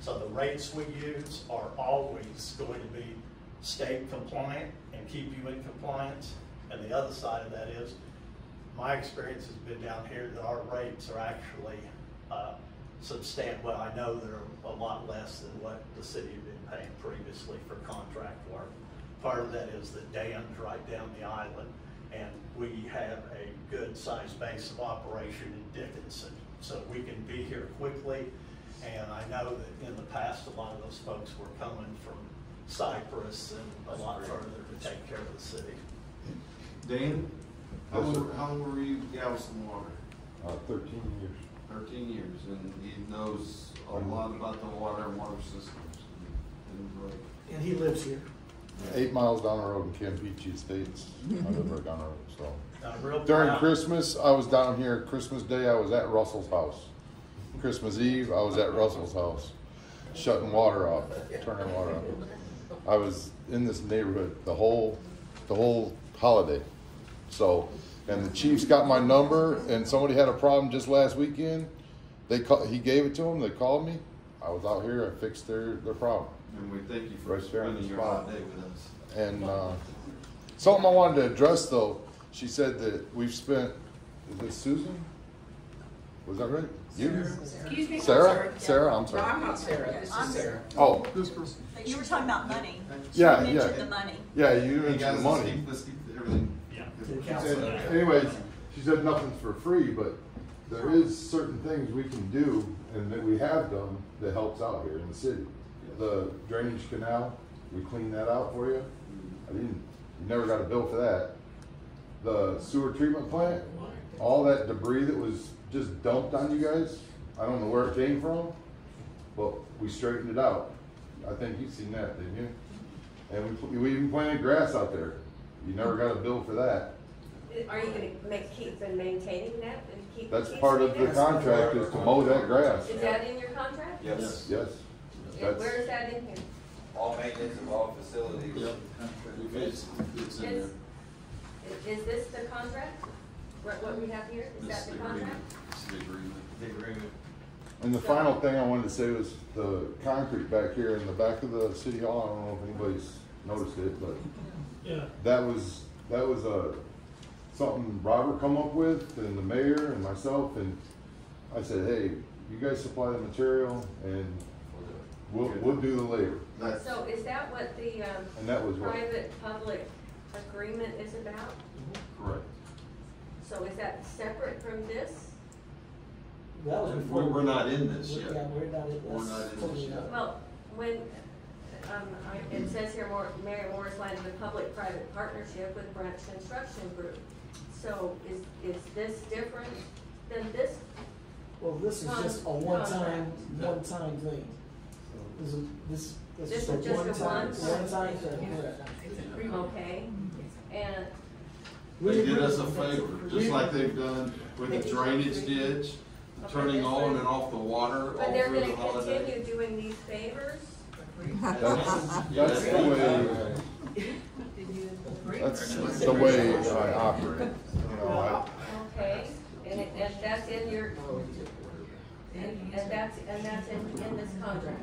So the rates we use are always going to be state compliant and keep you in compliance. And the other side of that is, my experience has been down here that our rates are actually uh, substan, well, I know they're a lot less than what the city had been paying previously for contract work. Part of that is the dam's right down the island, and we have a good sized base of operation in Dickinson. So we can be here quickly, and I know that in the past, a lot of those folks were coming from Cypress and a lot further to take care of the city. Dan, how long, how long were you Galveston Water? Uh, thirteen years. Thirteen years, and he knows a lot about the water and water systems. And, And he lives here. Eight miles down the road in Campeche Estates. I live right down the road, so. During. Christmas, I was down here, Christmas Day, I was at Russell's house. Christmas Eve, I was at Russell's house, shutting water off, turning water off. I was in this neighborhood the whole, the whole holiday. So, and the chief's got my number, and somebody had a problem just last weekend. They call, he gave it to them, they called me. I was out here, I fixed their, their problem. And we thank you for Right there on the spending your spot. holiday with us. And uh, something I wanted to address though, she said that we've spent, is it Susan? Was that right? You? Excuse me. Sarah? Sarah, I'm No, sorry. I'm not Sarah, this is Sarah. Oh, This person. You were talking about money. Yeah, You yeah. mentioned the money. yeah, you Hey, mentioned guys, the let's money. keep, let's keep everything. Yeah. To the council. said- Anyways, she said nothing's for free, but there is certain things we can do and that we have done that helps out here in the city. The drainage canal, we cleaned that out for you. I didn't, you never got a bill for that. The sewer treatment plant, all that debris that was just dumped on you guys, I don't know where it came from, but we straightened it out. I think you've seen that, didn't you? And we, we even planted grass out there. You never got a bill for that. Are you gonna make, keep and maintaining that and keep? That's keep part of the there? contract is to mow that grass. Is that in your contract? Yes. Yes. And That's, where is that in here? all maintenance of all facilities. It's, it's in there. Is, is this the contract? What, what we have here, is This that is the the agreement. contract? This is the agreement. The agreement. and the final thing I wanted to say was the concrete back here in the back of the city hall, I don't know if anybody's noticed it, but Yeah, that was, that was a, something Robert come up with and the mayor and myself and I said, hey, you guys supply the material and we'll, we'll do the labor. That's, So is that what the, um, And that was what, private-public agreement is about? correct. So is that separate from this? That was before. We're, we're not in this Yeah, yet. we're not in We're not in this. this yet. Well, when, um, it says here, Mor- Mary Morris landed a public-private partnership with Branch Construction Group. So is, is this different than this? Well, this is just a Con- one-time, contract. one-time thing. This is, this, this This is a just a one-time, one-time one-time thing, correct. Okay, and, They did us a favor, just like they've done with the drainage ditch, turning on and off the water but all they're through the gonna holiday. continue doing these favors? that's, that's the way, that's the way I operate, you know, I, Okay, and it, and that's in your, and, and that's, and that's in, in this contract?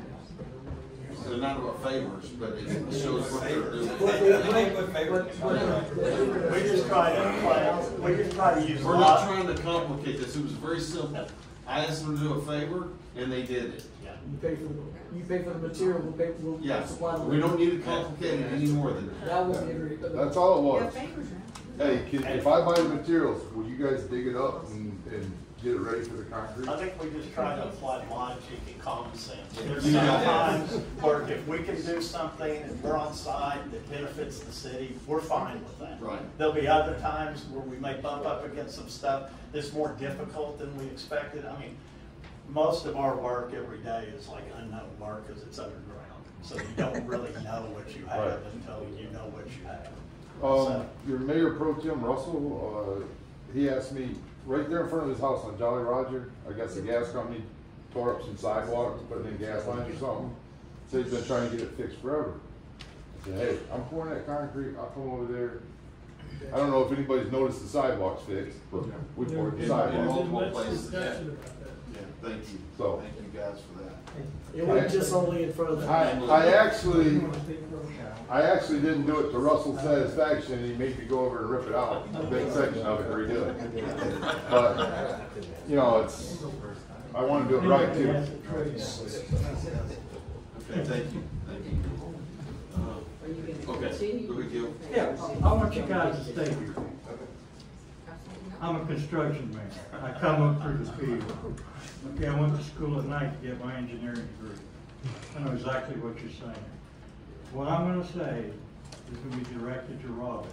They're not about favors, but it shows what they're doing. We just try to, play- we just try to use a We're not lot. trying to complicate this, it was very simple. I asked them to do a favor, and they did it. Yeah. you pay for the, you pay for the material, we'll pay, we'll Yeah, supply the. we don't need to complicate it any more than that. That was the agreement. that's all it was. Hey, can, if I buy the materials, will you guys dig it up and, and get it ready for the concrete? I think we just try to apply logic and common sense. There's You got sometimes where if we can do something and we're on site that benefits the city, we're fine with that. Right. There'll be other times where we may bump up against some stuff that's more difficult than we expected. I mean, most of our work every day is like unknown work because it's underground. So you don't really know what you have Right. until you know what you have. Um, So- your mayor pro tem Russell, uh, he asked me, right there in front of his house on Jolly Roger, I guess the gas company tore up some sidewalks, putting in gas lines or something. So he's been trying to get it fixed forever. I said, hey, I'm pouring that concrete, I'll come over there. I don't know if anybody's noticed the sidewalks fixed, but we poured the There's sidewalks. been Multiple much places, discussion about that. Yeah, thank you. So- Thank you guys for that. It wasn't just only in front of the. I, I actually, I actually didn't do it to Russell's satisfaction, and he made me go over and rip it out, a big section of it, redo it. But, you know, it's, I wanna do it right too. Okay, thank you, thank you. Uh, Okay, go ahead, Gil. Yeah, I want you guys to stay here. I'm a construction man. I come up through the field. Okay, I went to school at night to get my engineering degree. I know exactly what you're saying. What I'm gonna say is gonna be directed to Robert.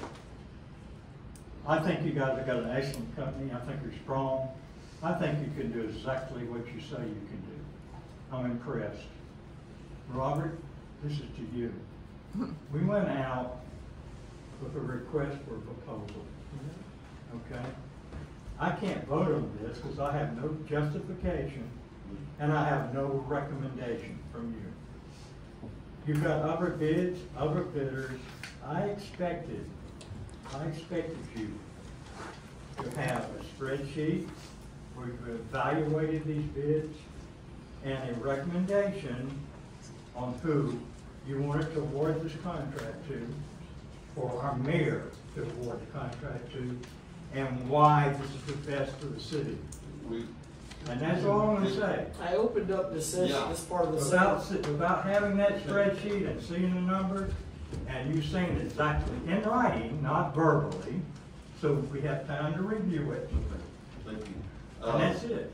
I think you guys have got an excellent company. I think you're strong. I think you can do exactly what you say you can do. I'm impressed. Robert, this is to you. We went out with a request for a proposal. Okay? I can't vote on this because I have no justification and I have no recommendation from you. You've got other bids, other bidders. I expected, I expected you to have a spreadsheet where you evaluated these bids and a recommendation on who you wanted to award this contract to, or our mayor to award the contract to, and why this is the best for the city. We, And that's all I'm gonna say. I opened up this session, Yeah. this part of the Without, session. si- without having that spreadsheet and seeing the numbers, and you saying it exactly in writing, not verbally, so we have time to review it, thank you. and Uh, that's it.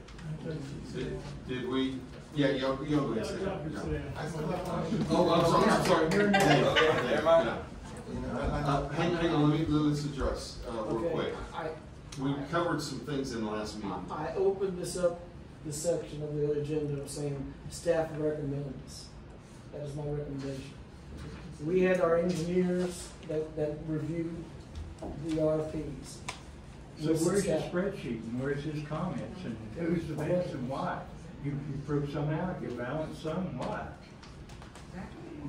Did, did we, yeah, y'all, y'all go ahead. Yeah, Sam. Dr. Yeah. Sam. Oh, I'm sorry, I'm sorry. You're next. Never mind. Uh, hang, hang on, let me, let's address, uh, real Okay, quick. I, We covered some things in the last meeting. I opened this up, this section of the agenda saying staff recommend this. That is my recommendation. We had our engineers that, that reviewed the RFPs. So With where's your staff. spreadsheet, and where's his comments, and who's the best and why? You, you prove some out, you balance some, why?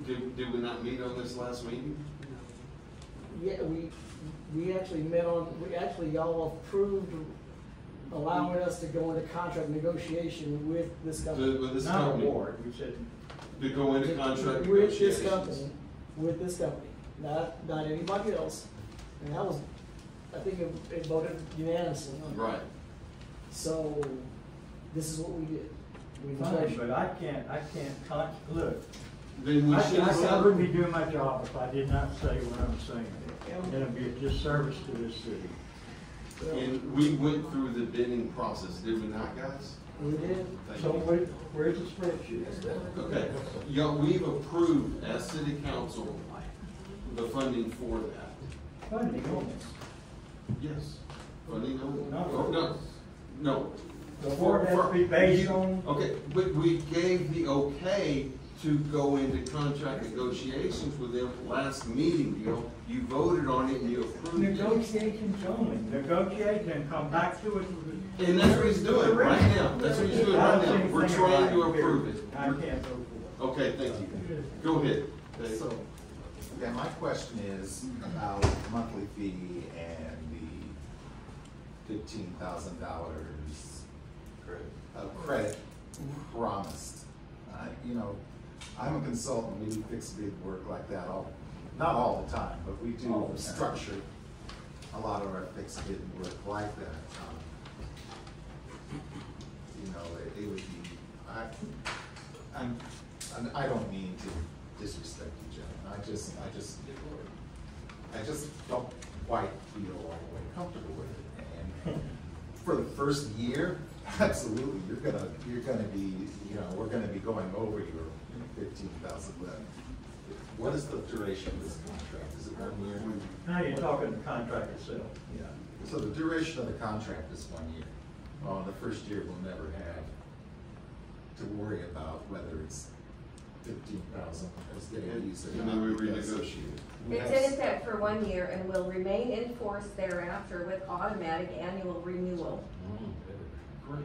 Did, did we not meet on this last meeting? Yeah, we, we actually met on, we actually, y'all approved allowing us to go into contract negotiation with this company. To- With this Not company? award, you said, To go into contract With this negotiations? company, with this company, not, not anybody else. And that was, I think it, it voted unanimously on that. Right. So, this is what we did. We fine, negotiated. but I can't, I can't con, look, Then we I, should I. I wouldn't be doing my job if I did not say what I'm saying. And it'd be a disservice to this city. And we went through the bidding process, did we not, guys? We did. Thank So you. where, where's the spreadsheet? Okay, yeah, we've approved as city council the funding for that. Funding only. Yes. Funding only. No. Oh, No, no. The board has to be based on, Okay, but we gave the okay to go into contract negotiations with them last meeting, you know? You voted on it and you approved it. negotiations only, negotiate and come back to it. And that's what he's doing right now. That's what he's doing right now. We're trying to approve it. I can't vote for Okay, thank you. Go ahead. Dave. So, yeah, my question is about monthly fee and the fifteen thousand dollars of credit promised. Uh, you know, I'm a consultant, we do fixed bid work like that all, not all the time, but we do All the time. structure a lot of our fixed bid work like that. Um, You know, it, it would be, I, I'm, I'm- I don't mean to disrespect you, gentlemen, I just, I just, I just don't quite feel all the way comfortable with it. And for the first year, Absolutely, you're gonna, you're gonna be, you know, we're gonna be going over your fifteen thousand levy. What is the duration of this contract? Is it one year? Now you're talking the contract itself. Yeah, so the duration of the contract is one year. Oh, the first year we'll never have to worry about whether it's fifteen thousand as they use it. And then we renegotiate. We It's have- in effect for one year and will remain in force thereafter with automatic annual renewal. Mm, Great.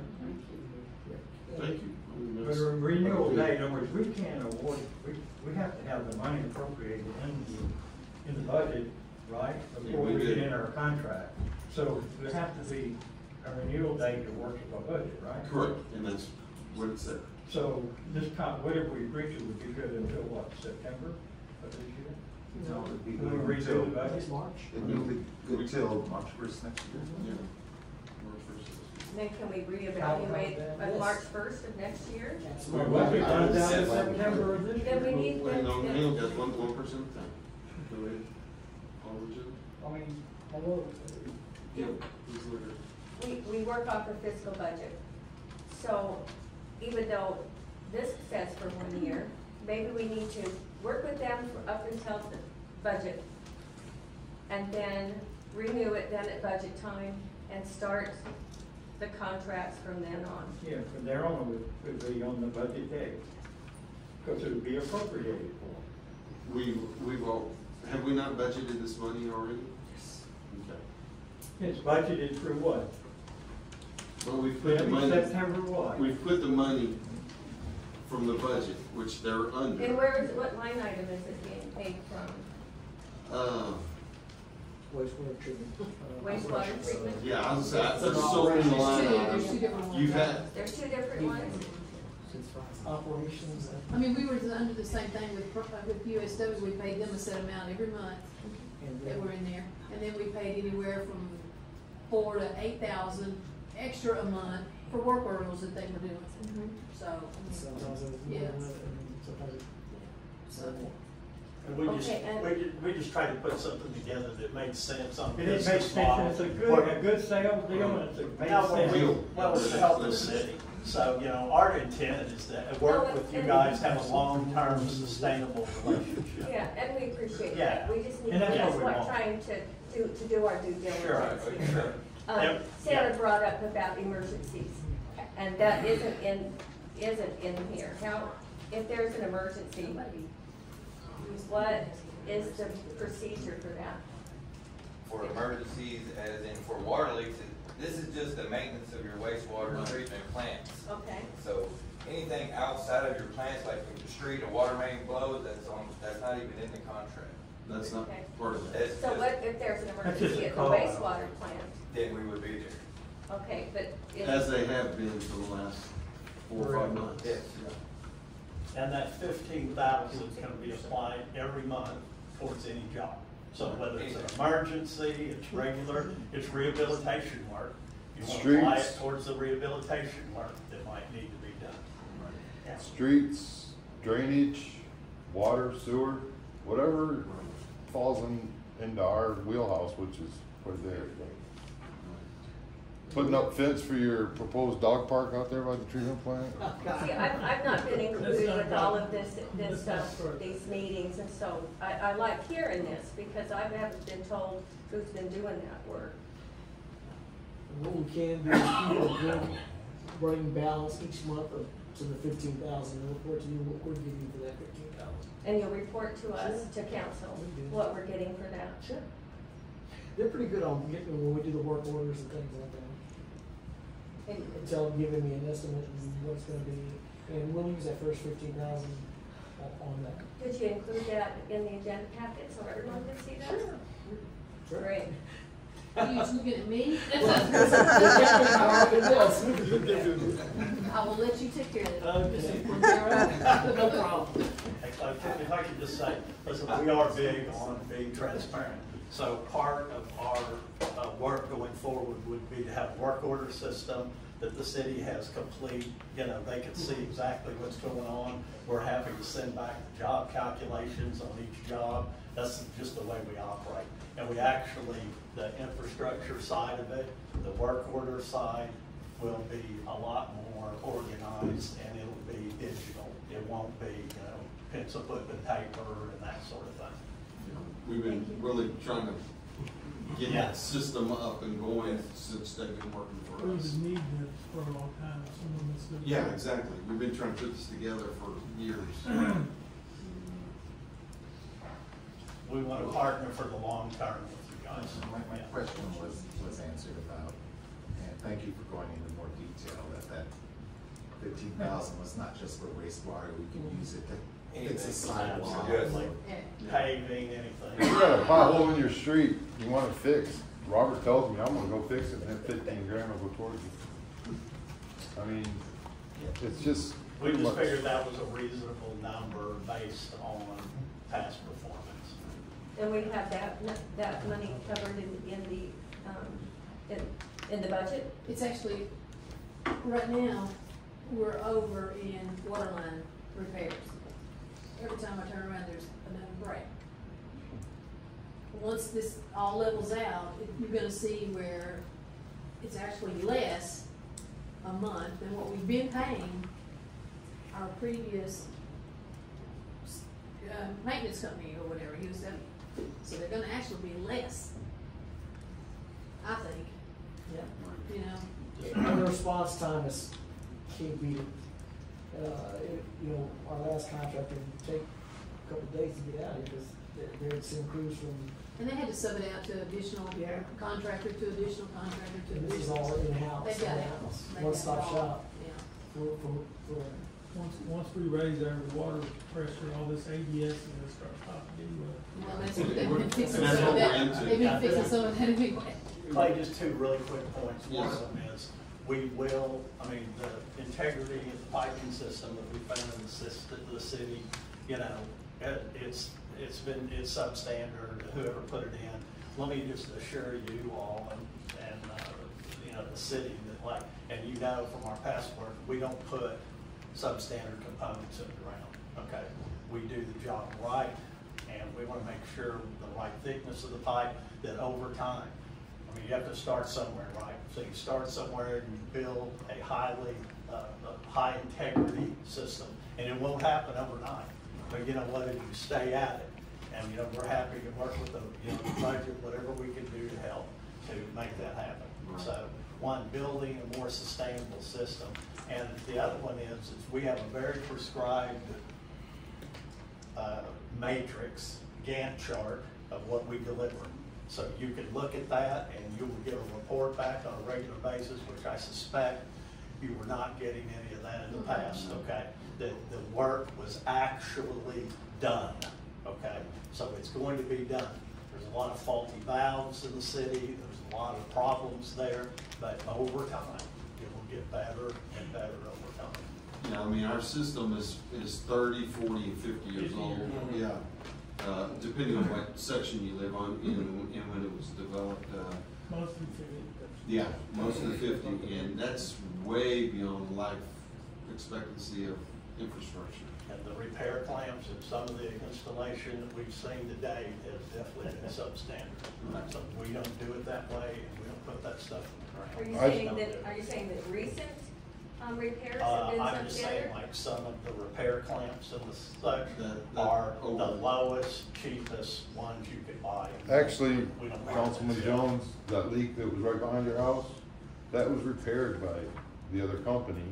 Thank you. I mean, But a renewal date, in other words, we can't award, we, we have to have the money appropriated in the, in the budget, right? Before we we did. get in our contract. So there have to be a renewal date that works with our budget, right? Correct, and that's what it said. So this con, whatever we agree to would be good until what, September of this year? No, it'd be When good we until- redo the budget? March. It'd be good till March first next year. Mm-hmm. Yeah. March Then can we reevaluate on March first of next year? Or what we done down in September of this? Then we need, Wait, no, then- hang one, one percent time. Go ahead. All legit? I mean, hello. Yeah. Please look we, we work off the fiscal budget. So even though this says for one year, maybe we need to work with them for up until the budget. And then renew it then at budget time and start the contracts from then on. Yeah, from there on, it would be on the budget day. Because it would be appropriated for. We, we will, have we not budgeted this money already? Yes. Okay. It's budgeted through what? Well, we've put the Every money, September what? we've put the money from the budget, which they're under. And where is, what line item is it being paid from? Uh, Wastewater treatment. uh, Wastewater treatment? yeah, I was, I, there's so many line There's two- items. different ones. You've had, There's two different ones? Operations. I mean, we were under the same thing with, Pro- uh, with USW, we paid them a set amount every month and that then- were in there. And then we paid anywhere from four to eight thousand extra a month for work orders that they were doing. So, I mean, Sometimes it was more Yes. than that, and sometimes it so, was more. And we just, Okay, and- we just, we just tried to put something together that made sense on And it makes business model. sense, it's a good, a good sales deal, and it's a, makes No, well, we, sense. well, it's to help the city. So, you know, our intent is to work with you guys, have a long-term sustainable relationship. Yeah, and we appreciate Yeah. that. We just need, And that's that's what we what want. trying to do, to do our due Sure, diligence. sure. Um, Yep, Sarah yeah. brought up about emergencies, and that isn't in, isn't in here. How, if there's an emergency, what is the procedure for that? For emergencies, as in for water leaks, it- this is just the maintenance of your wastewater treatment plants. Okay, So anything outside of your plants, like if the street a water main blows, that's on, that's not even in the contract. that's not Okay. part of that. That's so just- what if there's an That's just emergency a at the call. wastewater plant? Then we would be there. Okay, but if. As they have been for the last four or five months. Yes. And that fifteen thousand is gonna be applied every month towards any job. So whether it's an emergency, it's regular, it's rehabilitation work. You wanna apply it Streets. towards the rehabilitation work that might need to be done. Yeah. Streets, drainage, water, sewer, whatever falls in, into our wheelhouse, which is what there. Putting up fence for your proposed dog park out there by the treatment plant? Oh, See, I've, I've not been included with all of this, this stuff, these meetings, and so I, I like hearing this, because I haven't been told who's been doing that work. What we can do is keep a good running balance each month of, to the fifteen thousand, and report to you what we're giving for that fifteen thousand. And you'll report to us, to council, what we're getting for that. Sure. They're pretty good on getting, when we do the work orders and things like that. And And tell, giving me an estimate and what it's gonna be, and we'll use that first fifteen thousand on that. Did you include that in the agenda packet, so everyone can see that? Sure. Great. are you looking at me? I will let you take care of that. Okay. From there on. No problem. If I could- if I could just say, listen, we are big on being transparent. So part of our uh, work going forward would be to have a work order system that the city has complete, you know, they can see exactly what's going on. We're happy to send back the job calculations on each job. That's just the way we operate. And we actually, the infrastructure side of it, the work order side, will be a lot more organized and it'll be digital. It won't be, you know, pencil, and paper and that sort of thing. We've been really trying to get Yeah. that system up and going since they've been working for We've us. been needing it for a long time, someone that's. been- Yeah, exactly. We've been trying to put this together for years. We want to partner for the long term with you guys. My, my question was, was answered about, and thank you for going into more detail, that that fifteen thousand was not just for wastewater, we can use it to fix a sidewalk. Absolutely. Yeah. Paving, anything. If you got a pothole in your street you want it fixed, Robert tells me, I'm gonna go fix it, and then fifteen grand will go towards it. I mean, it's just. We too just much. figured that was a reasonable number based on past performance. And we have that, that money covered in, in the, um, in, in the budget? It's actually, right now, we're over in water line repairs. Every time I turn around, there's another break. Once this all levels out, it- you're gonna see where it's actually less a month than what we've been paying our previous uh, maintenance company or whatever, he was, uh, so they're gonna actually be less. I think, Yeah. you know. And the response time is, can't beat it. Uh, it, you know, our last contract would take a couple of days to get out of here, because they, they'd send crews from, And they had to sub it out to additional Yeah. contractor, to additional contractor, to and this is all in-house, They've got it. in-house, it one-stop shop Yeah. for, for, for, Once, once we raise our water pressure, all this ADS is gonna start popping anyway. Well, that's, they've been fixing some of that, they've been fixing some of that anyway. Clay, just two really quick points. One Yes. of them is, we will, I mean, the integrity of the piping system that we found in the system, the city, you know, it, it's, it's been, it's substandard, whoever put it in. Let me just assure you all and, and, uh, you know, the city that like, and you know from our past work, we don't put substandard components in the ground, okay? We do the job right, and we wanna make sure the right thickness of the pipe, that over time, you have to start somewhere, right? So you start somewhere and you build a highly, uh, a high integrity system, and it won't happen overnight. But you know what, if you stay at it, and you know, we're happy to work with the, you know, the budget, whatever we can do to help to make that happen. So, one, building a more sustainable system, and the other one is, is we have a very prescribed uh, matrix, Gantt chart of what we deliver. So you can look at that and you will get a report back on a regular basis, which I suspect you were not getting any of that in the past, okay? The, the work was actually done, okay? So it's going to be done. There's a lot of faulty valves in the city, there's a lot of problems there, but over time, it will get better and better over time. Yeah, I mean, our system is, is thirty, forty, and fifty years old, Mhm. yeah. Uh, depending on what section you live on and, and when it was developed, uh, Mostly fifty. yeah, most of the fifty, and that's way beyond the life expectancy of infrastructure. And the repair clamps and some of the installation that we've seen today is definitely been substandard. So we don't do it that way, and we don't put that stuff Are in you the ground. saying that, are you saying that recent, um, repairs Uh, have been I'm just saying, substandard? like, some of the repair clamps and the such That- that are the lowest, cheapest ones you could buy. Actually, We don't like Councilman that. Jones, that leak that was right behind your house, that was repaired by the other company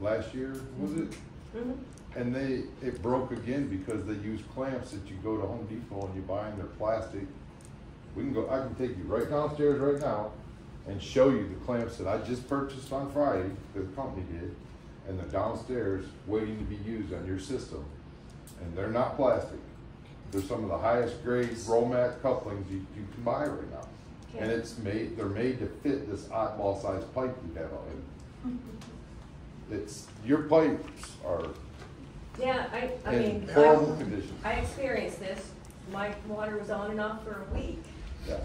last year, was it? Mhm. And they, it broke again because they use clamps that you go to Home Depot and you buy and they're plastic. We can go, I can take you right downstairs right now and show you the clamps that I just purchased on Friday, the company did, and they're downstairs waiting to be used on your system. And they're not plastic. They're some of the highest grade Romac couplings you, you can buy right now. And it's made, they're made to fit this oddball sized pipe you have on here. It's, your pipes are Yeah, I, I in mean, horrible I, condition. I experienced this, my water was on and off for a week, Yeah,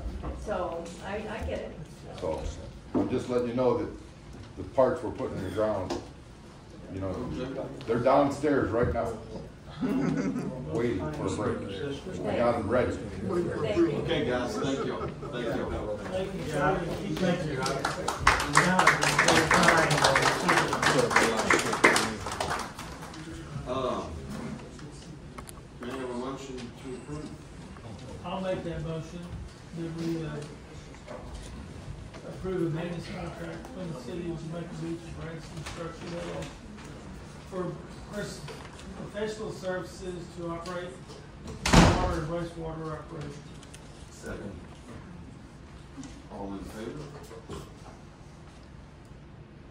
so I, I get it. so, I'm just letting you know that the parts we're putting in the ground, you know, they're downstairs right now. Waiting for a break. I got them ready. Okay, guys, thank you, thank you. Thank you, John. Thank you. Now, Uh, May I have a motion to approve? I'll make that motion, that we, uh, approve a maintenance contract from the city of Jamaica Beach and Branch Construction LLC for pers- professional services to operate water and wastewater operations. Second. All in favor?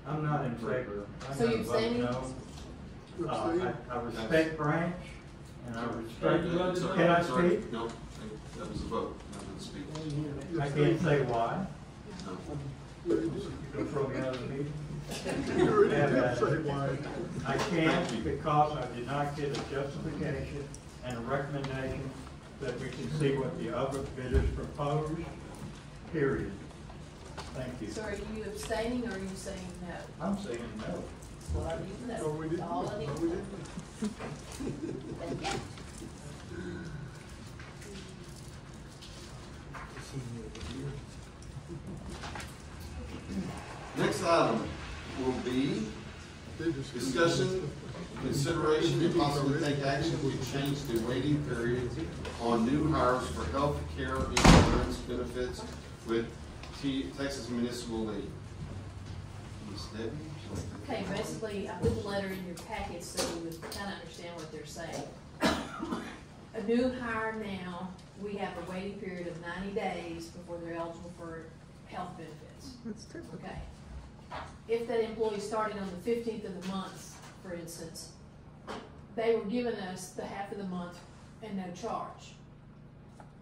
I'm not in favor. I'm So you gonna vote abstaining? no. Uh, I, I respect Branch, and I Right, respect, you voted can I speak? No, that was a vote, not to speak. I can't say why. No. You'll throw me out of the meeting? And, uh, I can't because I did not get a justification and a recommendation that we can see what the other bidders proposed, period. Thank you. So are you abstaining or are you saying no? I'm saying no. Well, I need to know. That's all I need to know. Thank you. Next item will be discussion, consideration, and possibly take action to change the waiting period on new hires for health care insurance benefits with T- Texas Municipal League. Ms. Debbie? Okay, basically, I put the letter in your packet so you would kind of understand what they're saying. A new hire now, we have a waiting period of ninety days before they're eligible for health benefits. That's typical. Okay. If that employee started on the fifteenth of the month, for instance, they were giving us the half of the month and no charge.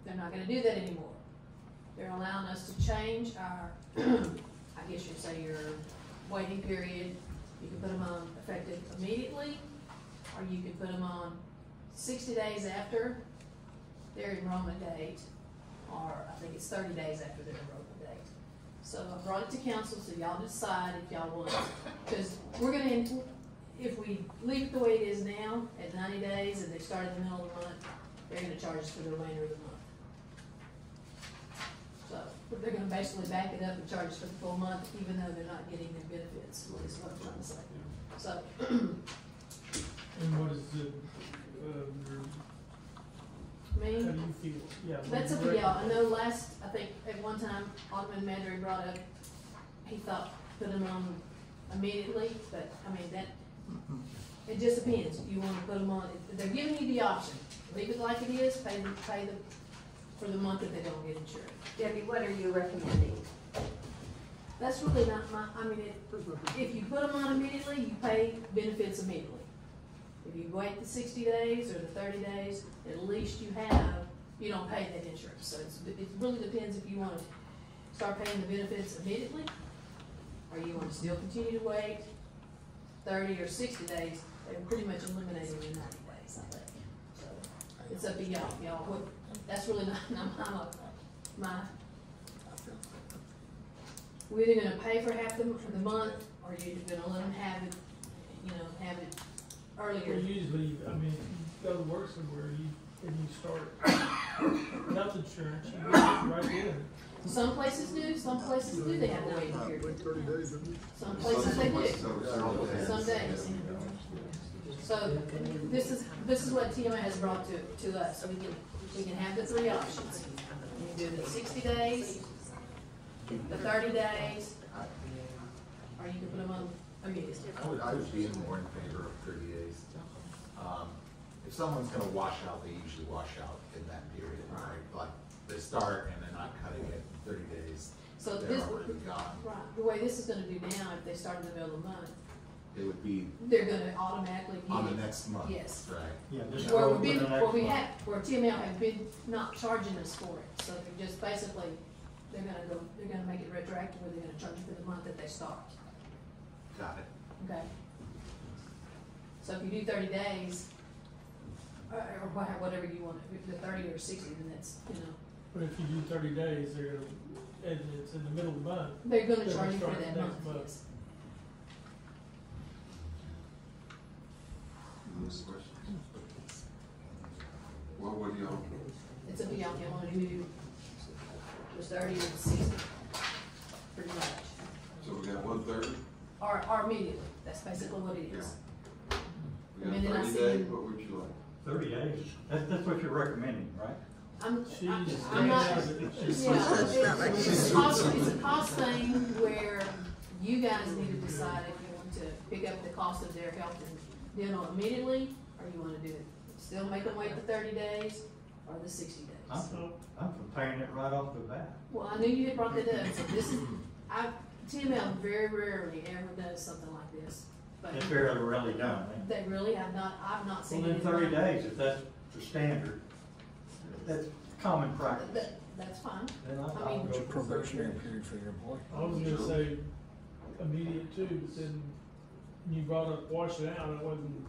They're not gonna do that anymore. They're allowing us to change our, I guess you'd say your waiting period. You can put them on effective immediately, or you can put them on sixty days after their enrollment date, or I think it's thirty days after their enrollment date. So I brought it to council, so y'all decide if y'all want, because we're gonna, if we leave it the way it is now, at ninety days, and they start in the middle of the month, they're gonna charge us for the remainder of the month. So, they're gonna basically back it up and charge us for the full month, even though they're not getting their benefits, is what I'm trying to say. So, And what is the, uh, your, me. how do you feel? Yeah. That's do up you to y'all, I know last, I think at one time, Alderman Madry brought up, he thought put them on immediately, but, I mean, that, it just depends, if you wanna put them on, they're giving you the option, leave it like it is, pay the, pay the, for the month that they don't get insurance. Debbie, what are you recommending? That's really not my, I mean, it, if you put them on immediately, you pay benefits immediately. If you wait the sixty days or the thirty days, at least you have, you don't pay that insurance. So it really depends if you wanna start paying the benefits immediately, or you wanna still continue to wait thirty or sixty days, they're pretty much eliminating the ninety days, I think. So, it's up to y'all, y'all, that's really not, not my, my we're either gonna pay for half the, for the month, or you're gonna let them have it, you know, have it Well, usually, I mean, you go to work somewhere, you, and you start health insurance, you get it right in. Some places do, some places do, they have a waiting period. Some places they do, some days. So, this is, this is what TML has brought to, to us, we can, we can have the three options. You can do the sixty days, the thirty days, or you can put them on immediately. I would, I would be more in favor of thirty days. Um, If someone's gonna wash out, they usually wash out in that period, right? Like, they start and they're not cutting it in thirty days, So they're this, already gone. right, the way this is gonna do now, if they start in the middle of the month, It would be they're gonna automatically get. on the next month. Yes. Right. Yeah, just Where we've been, where we one. have, where TML have been not charging us for it, so they're just basically, they're gonna go, they're gonna make it retroactive, where they're gonna charge you for the month that they start, Got it. okay? So if you do thirty days, or whatever you want, if the thirty or sixty, then that's, you know, But if you do thirty days, they're, and it's in the middle of the month, they're gonna charge you for that month, month. yes. What would y'all, It's a to y'all, if y'all wanna do the thirty or sixty, pretty much. so we got one third. Or, or immediately, that's basically what it is we got And then I thirty see- days, what would you like? Thirty days, that's, that's what you're recommending, right? I'm, She's, I'm I'm not, yeah, she's, it's, it's a cost, it's a cost thing where you guys need to decide if you want to pick up the cost of their health and dental immediately, or you wanna do it, still make them wait the thirty days, or the sixty I'm, days. I'm for paying it right off the bat. Well, I knew you had brought that up, so this is, I, TML very rarely ever does something like this, but It's barely really done, eh? they really have not, I've not seen it then in thirty my- days, if that's the standard, that's common practice. That, that's fine, Then I'll, I I'll mean- go for thirty days. period for your employee. I was gonna say immediate too, but then you brought up wash it out, I wasn't,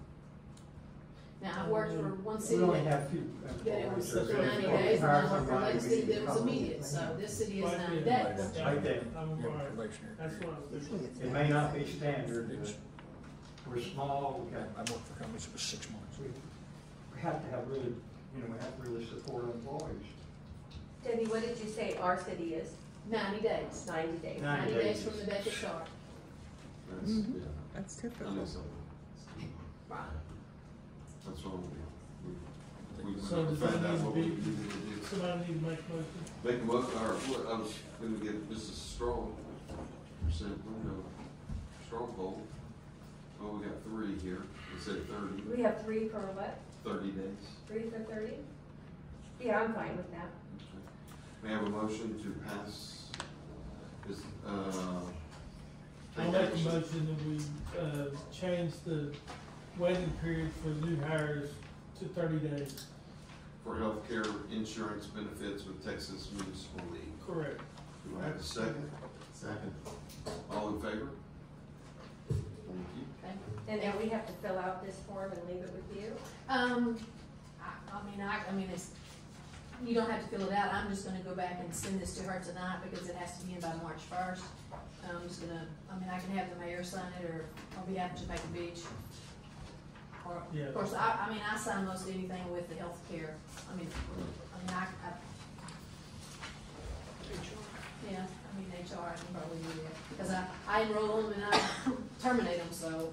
now, I've worked for one We city only that have few. that it was for ninety days, and hire I worked for somebody, Lake we City need that was immediate, so this city is Right ninety there. days. Right there. I'm, Your alright, probationary that's period. what I was. It may not be standard, but we're small, we got, I worked for companies that was six months. we we have to have really, you know, we have to really support our employees. Debbie, what did you say our city is? Ninety days, Ninety days. 90 days days. from the date of start. That's, Mhm. yeah, That's I typical. know so. Right. That's what we, we, we So does found that out need to what we be- needed to do. Somebody need to make a motion. Make a motion, or what, I was gonna get Mrs. Strong, percent window, Stronghold. Well, we got three here, we said thirty, We have three for what? thirty days. Three for thirty? Yeah, I'm fine with that. May I have a motion to pass this, uh, I'll take make a action motion that we, uh, change the waiting period for new hires to thirty days. for healthcare insurance benefits with Texas Municipal League. Correct. Do I have a second? Second. All in favor? Thank you. Okay. And then we have to fill out this form and leave it with you? Um, I, I mean, I, I mean, it's, you don't have to fill it out, I'm just gonna go back and send this to her tonight because it has to be in by March first. I'm just gonna, I mean, I can have the mayor sign it or on behalf of Jamaica Beach. Or, Yeah. of course, I, I mean, I sign most anything with the healthcare, I mean, I mean, I, I. Yeah, I mean, HR, I can probably do that, because I, I enroll them and I terminate them, so,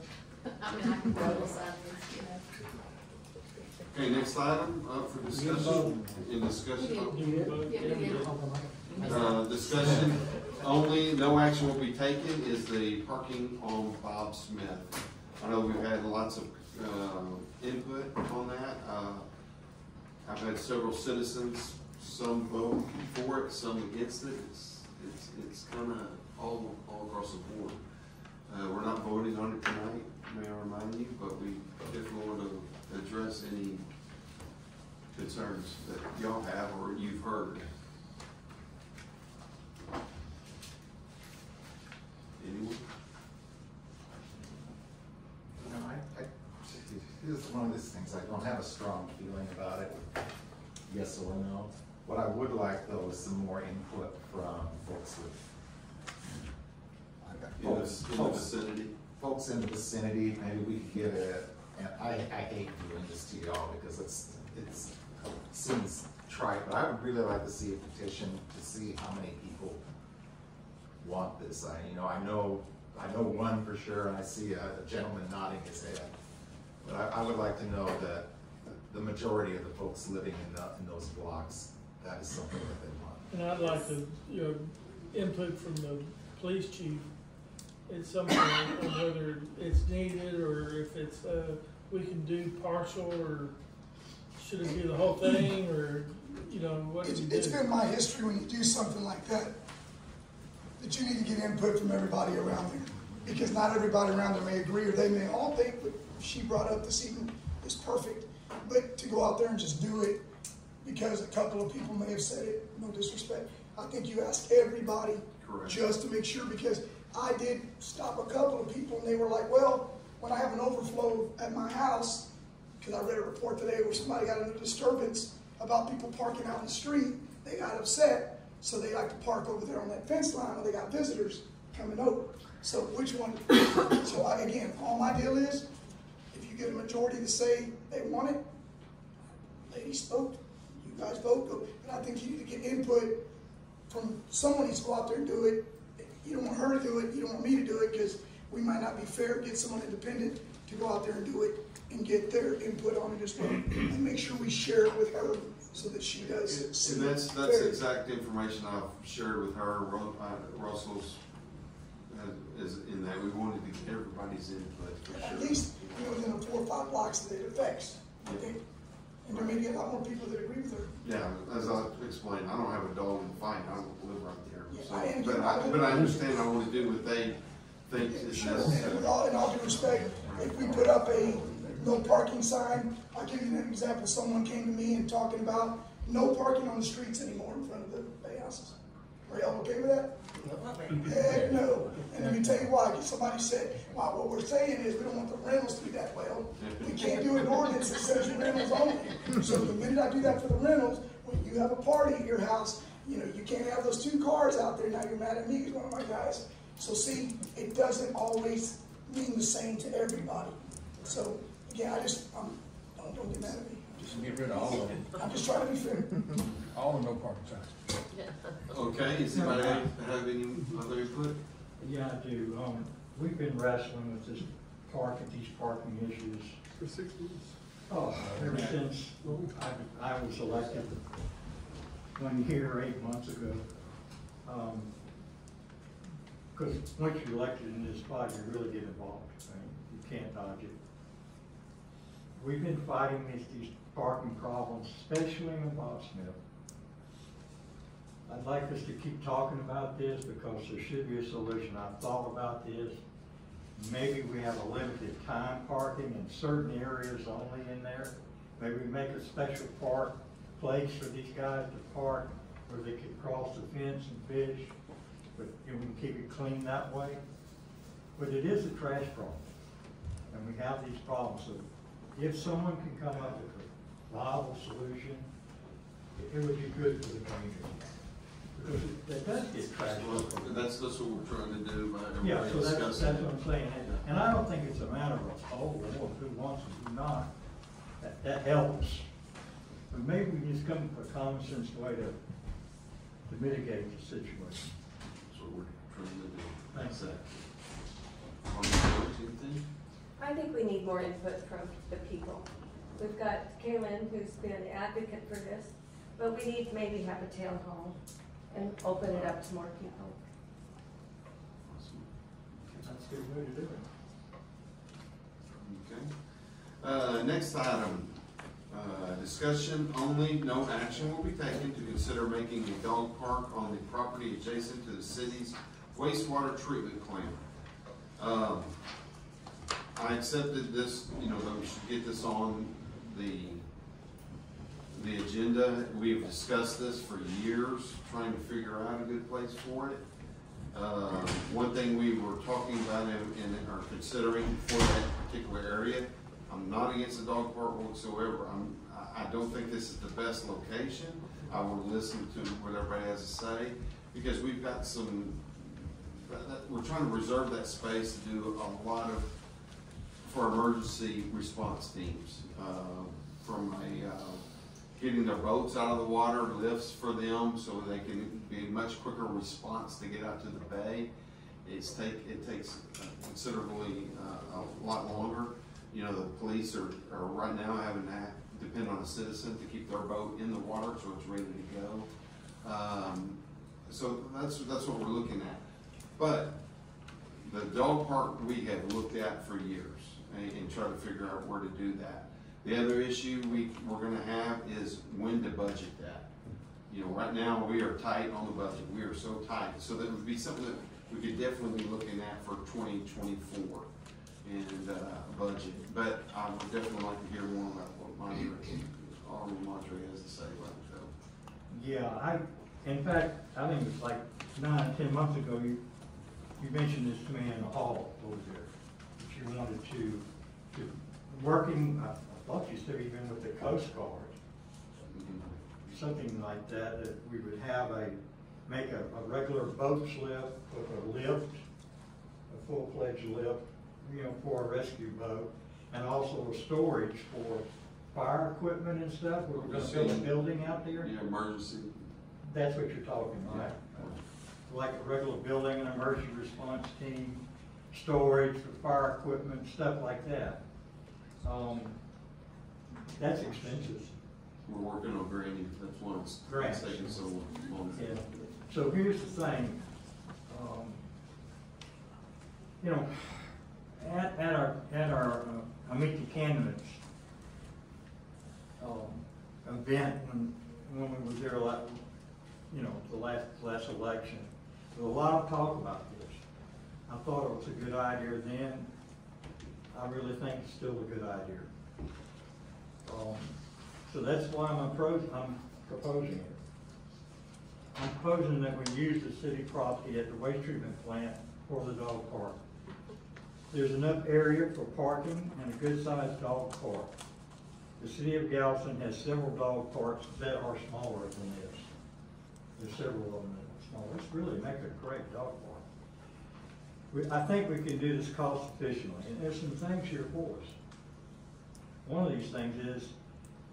I mean, I can probably sign this, you know. Okay, next item, up for discussion, in discussion, You You Yeah, we did. uh, discussion only, no action will be taken, is the parking on Bob Smith. I know we've had lots of, uh, input on that, uh, I've had several citizens, some vote for it, some against it, it's, it's, it's kinda all, all across the board. Uh, we're not voting on it tonight, may I remind you, but we definitely want to address any concerns that y'all have or you've heard. Anyone? You know, I, I, here's one of these things, I don't have a strong feeling about it, yes or no. What I would like though is some more input from folks with, uh, In the, folks, in the vicinity? Folks in the vicinity, maybe we could get a, and I, I hate doing this to y'all because it's, it's, seems trite, but I would really like to see a petition to see how many people want this. I, you know, I know, I know one for sure, and I see a a gentleman nodding his head. But I, I would like to know that the majority of the folks living in the, in those blocks, that is something that they want. And I'd like to, you know, input from the police chief at some point on whether it's needed or if it's, uh, we can do partial or should it be the whole thing or, you know, what It's, we it's been my history when you do something like that, that you need to get input from everybody around there. Because not everybody around there may agree, or they may all think what she brought up this evening is perfect. But to go out there and just do it because a couple of people may have said it, no disrespect, I think you ask everybody Correct. just to make sure, because I did stop a couple of people and they were like, well, when I have an overflow at my house, because I read a report today where somebody got in a disturbance about people parking out in the street, they got upset, so they like to park over there on that fence line, or they got visitors coming over. So which one, so I, again, all my deal is, if you get a majority to say they want it, lady spoke, you guys vote, but I think you need to get input from, someone needs to go out there and do it. You don't want her to do it, you don't want me to do it, because we might not be fair, get someone independent to go out there and do it and get their input on it as well. And make sure we share it with her so that she does. see And that's, it that's fair. exact information I've shared with her, uh, Russell's, uh, is in that, we wanted to get everybody's input for At sure. least, you know, within the four or five blocks that it affects, I think. And there may be a lot more people that agree with her. Yeah, as I explained, I don't have a dog in the fight, I don't live right there. So, But I, but I understand I want to do what they think is Sure, and necessary. with all, in all due respect, if we put up a no parking sign, I'll give you an example, someone came to me and talking about no parking on the streets anymore in front of the Bay Houses. Are y'all okay with that? Heck no, and let me tell you why, 'cause somebody said, wow, what we're saying is we don't want the rentals to be that well. We can't do an ordinance that says rentals only. So the minute I do that for the rentals, when you have a party at your house, you know, you can't have those two cars out there, now you're mad at me, because one of my guys. So see, it doesn't always mean the same to everybody. So, yeah, I just, um, don't, don't get mad at me. Just get rid of all of them, I'm just trying to be fair. all the no parking signs. Okay, does anybody have have any other input? Yeah, I do. Um, we've been wrestling with this parking, these parking issues. For six months. Oh, ever since I, I was elected one year, eight months ago. Um, Cause once you're elected in this body, you really get involved. Mean, You can't dodge it. We've been fighting these, these parking problems, especially in Bob Smith. I'd like us to keep talking about this because there should be a solution. I've thought about this. Maybe we have a limited time parking in certain areas only in there. Maybe we make a special park place for these guys to park where they could cross the fence and fish. But you know, we can keep it clean that way. But it is a trash problem. And we have these problems. So if someone can come up with a viable solution, it- it would be good for the community. Because it, it does get trash. Well, That's, that's what we're trying to do by Yeah, so that's, that's what I'm saying, and, I don't think it's a matter of, oh, Lord, who wants it, who not, that, that helps. But maybe we just come to a common sense way to, to mitigate the situation. That's what we're trying to do. Thanks. Zach. On the board, anything? I think we need more input from the people. We've got Kaylin, who's been an advocate for this, but we need to maybe have a town hall and open it up to more people. Awesome. That's a good way to do it. Okay. Uh, next item, uh, discussion only, no action will be taken to consider making a dog park on the property adjacent to the city's wastewater treatment plant. Um, I accepted this, you know, that we should get this on the, the agenda. We've discussed this for years, trying to figure out a good place for it. Uh, One thing we were talking about and are considering for that particular area, I'm not against the dog park whatsoever. I'm, I, don't think this is the best location. I will listen to what everybody has to say, because we've got some, we're trying to reserve that space to do a lot of, for emergency response teams. Uh, From a, uh, getting their boats out of the water, lifts for them, so they can be much quicker response to get out to the bay. It's take, it takes considerably, uh, a lot longer. You know, the police are, are right now having to depend on a citizen to keep their boat in the water, so it's ready to go. Um, so that's, that's what we're looking at. But the dog park, we have looked at for years and, and tried to figure out where to do that. The other issue we, we're gonna have is when to budget that. You know, right now, we are tight on the budget, we are so tight, so that would be something that we could definitely be looking at for twenty twenty-four and, uh, budget. But I would definitely like to hear more about what Marjorie, Alderman Marjorie has to say about it, so. Yeah, I, in fact, I think it was like nine, ten months ago, you, you mentioned this to me in the hall over there. That you wanted to, to, working, I I thought you said even with the Coast Guard, something like that, that we would have a, make a, a regular boat slip with a lift, a full-fledged lift, you know, for a rescue boat, and also a storage for fire equipment and stuff, we're gonna build a building out there? Yeah, emergency. That's what you're talking, right? Like a regular building, an emergency response team, storage for fire equipment, stuff like that. Um, that's expensive. We're working on granting, that's why it's Grants. taking so long. Yeah. So here's the thing, um, you know, at, at our, at our, uh, meet the candidates, um, event when, when we were there like, you know, the last, last election. There was a lot of talk about this. I thought it was a good idea then. I really think it's still a good idea. Um, so that's why I'm I'm proposing it. I'm proposing that we use the city property at the waste treatment plant for the dog park. There's enough area for parking and a good-sized dog park. The city of Galveston has several dog parks that are smaller than this. There's several of them that are smaller. It's really make a great dog park. We, I think we can do this cost efficiently, and there's some things here for us. One of these things is,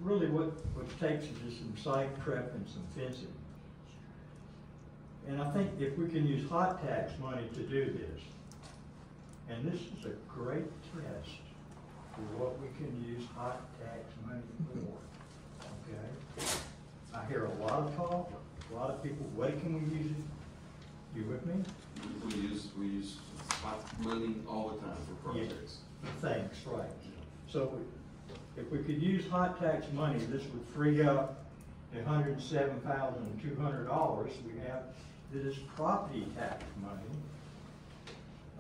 really what, what takes is just some site prep and some fencing. And I think if we can use hot tax money to do this, and this is a great test for what we can use hot tax money for, okay? I hear a lot of talk, a lot of people, when can we use it? You with me? We use, we use hot money all the time for projects. Thanks, right. So if we could use hot tax money, this would free up the hundred and seven thousand two hundred dollars we have that is property tax money.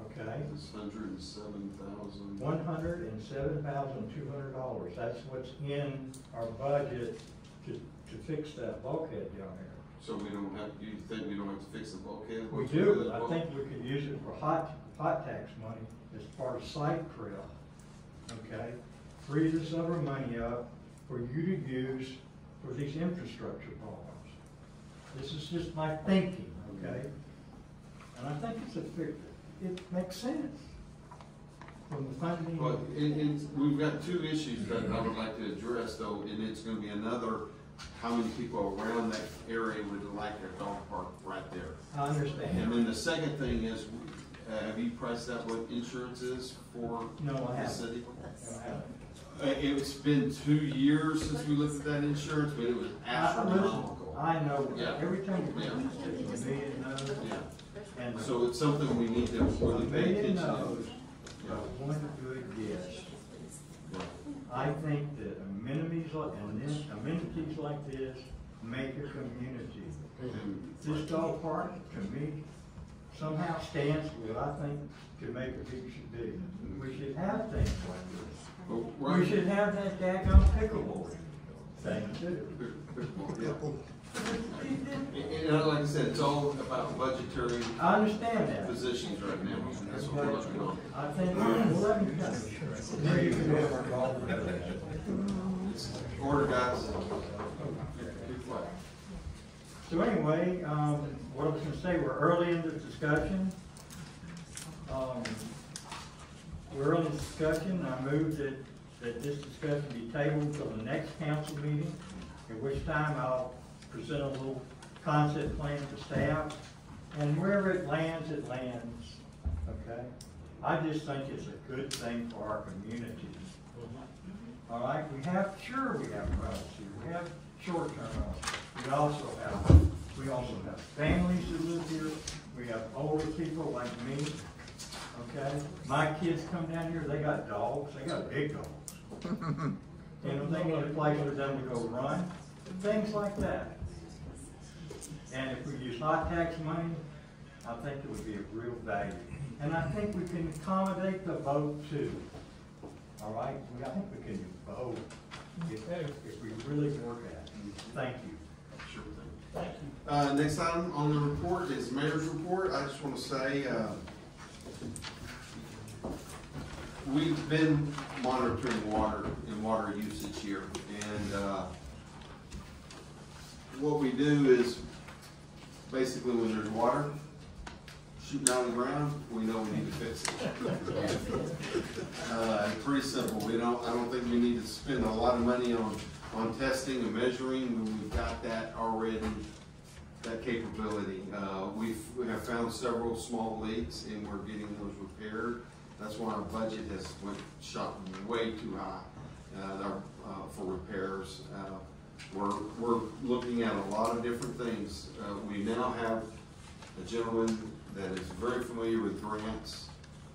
Okay? It's hundred and seven thousand. One hundred and seven thousand two hundred dollars. That's what's in our budget to, to fix that bulkhead down there. So we don't have, you think we don't have to fix the bulkhead? We do, but I think we could use it for hot, hot tax money as part of site prep, okay? Free this other money up for you to use for these infrastructure problems. This is just my thinking, okay? And I think it's a, fair- it makes sense from the funding. But it, it's, we've got two issues that I would like to address though, and it's gonna be another, how many people around that area would like a dog park right there? I understand. And then the second thing is, uh, have you priced out what insurance is for No, I the haven't. city? No, I haven't. Uh, it's been two years since we looked at that insurance, but it was I- astronomical. I know, Yeah. every time we Yeah. do this, it's a million. Yeah. And So it's something we need to really pay attention to. one good guess. I think that amenities like, and then amenities like this make a community. This dog park, to me, somehow stands for I think could make a big should be. We should have things like this. We right- should have that daggone pickleball thing too. And, and like I said, it's all about budgetary I understand that. positions right now, and that's what we're looking on. I think, well, let me finish. There you go. Order guys. Be quiet. So anyway, um, what I was gonna say, we're early in the discussion. Um, we're early in the discussion, I move that, that this discussion be tabled till the next council meeting, at which time I'll present a little concept plan to staff, and wherever it lands, it lands, okay? I just think it's a good thing for our community. All right, we have, sure, we have here, we have short-term rentals. We also have, we also have families who live here, we have older people like me, okay? My kids come down here, they got dogs, they got big dogs. You know, they need a place for them to go run, things like that. And if we use hot tax money, I think it would be of real value. And I think we can accommodate the vote too. All right, we, I think we can vote if, if we really work at it. Thank you. Sure thing. Thank you. Uh, next item on the report is mayor's report. I just want to say, uh, we've been monitoring water and water usage here, and, uh, what we do is, basically when there's water, shooting out of the ground, we know we need to fix it. Uh, pretty simple, we don't, I don't think we need to spend a lot of money on, on testing and measuring, when we've got that already, that capability. Uh, we've, we have found several small leaks and we're getting those repaired. That's why our budget has went, shot way too high, uh, uh, for repairs. We're, we're looking at a lot of different things. Uh, we now have a gentleman that is very familiar with grants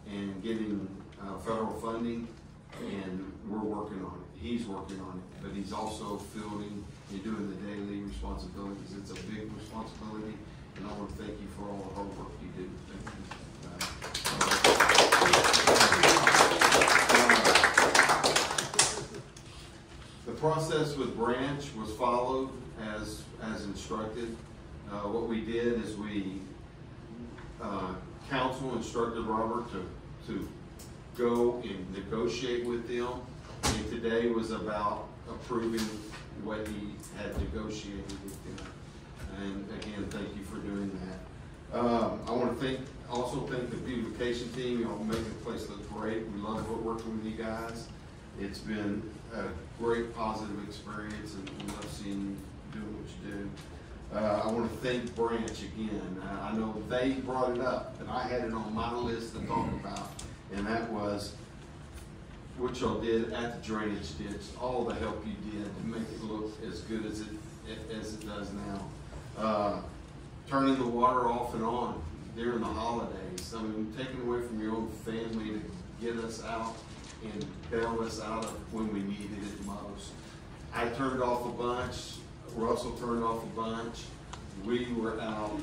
and getting, uh, federal funding, and we're working on it. He's working on it, but he's also fielding and doing the daily responsibilities. It's a big responsibility, and I want to thank you for all the hard work you do. Process with Branch was followed as, as instructed. Uh, what we did is we, uh, council instructed Robert to, to go and negotiate with them. And today was about approving what he had negotiated with them. And again, thank you for doing that. Um, I wanna thank, also thank the beautification team, y'all make the place look great. We love working with you guys. It's been a great positive experience and love seeing you doing what you do. Uh, I want to thank Branch again. Uh, I know they brought it up, and I had it on my list to talk about, and that was what y'all did at the drainage ditch, all the help you did to make it look as good as it, as it does now. Uh, turning the water off and on during the holidays, I mean, taking away from your own family to get us out and bail us out of when we needed it most. I turned off a bunch, Russell turned off a bunch. We were out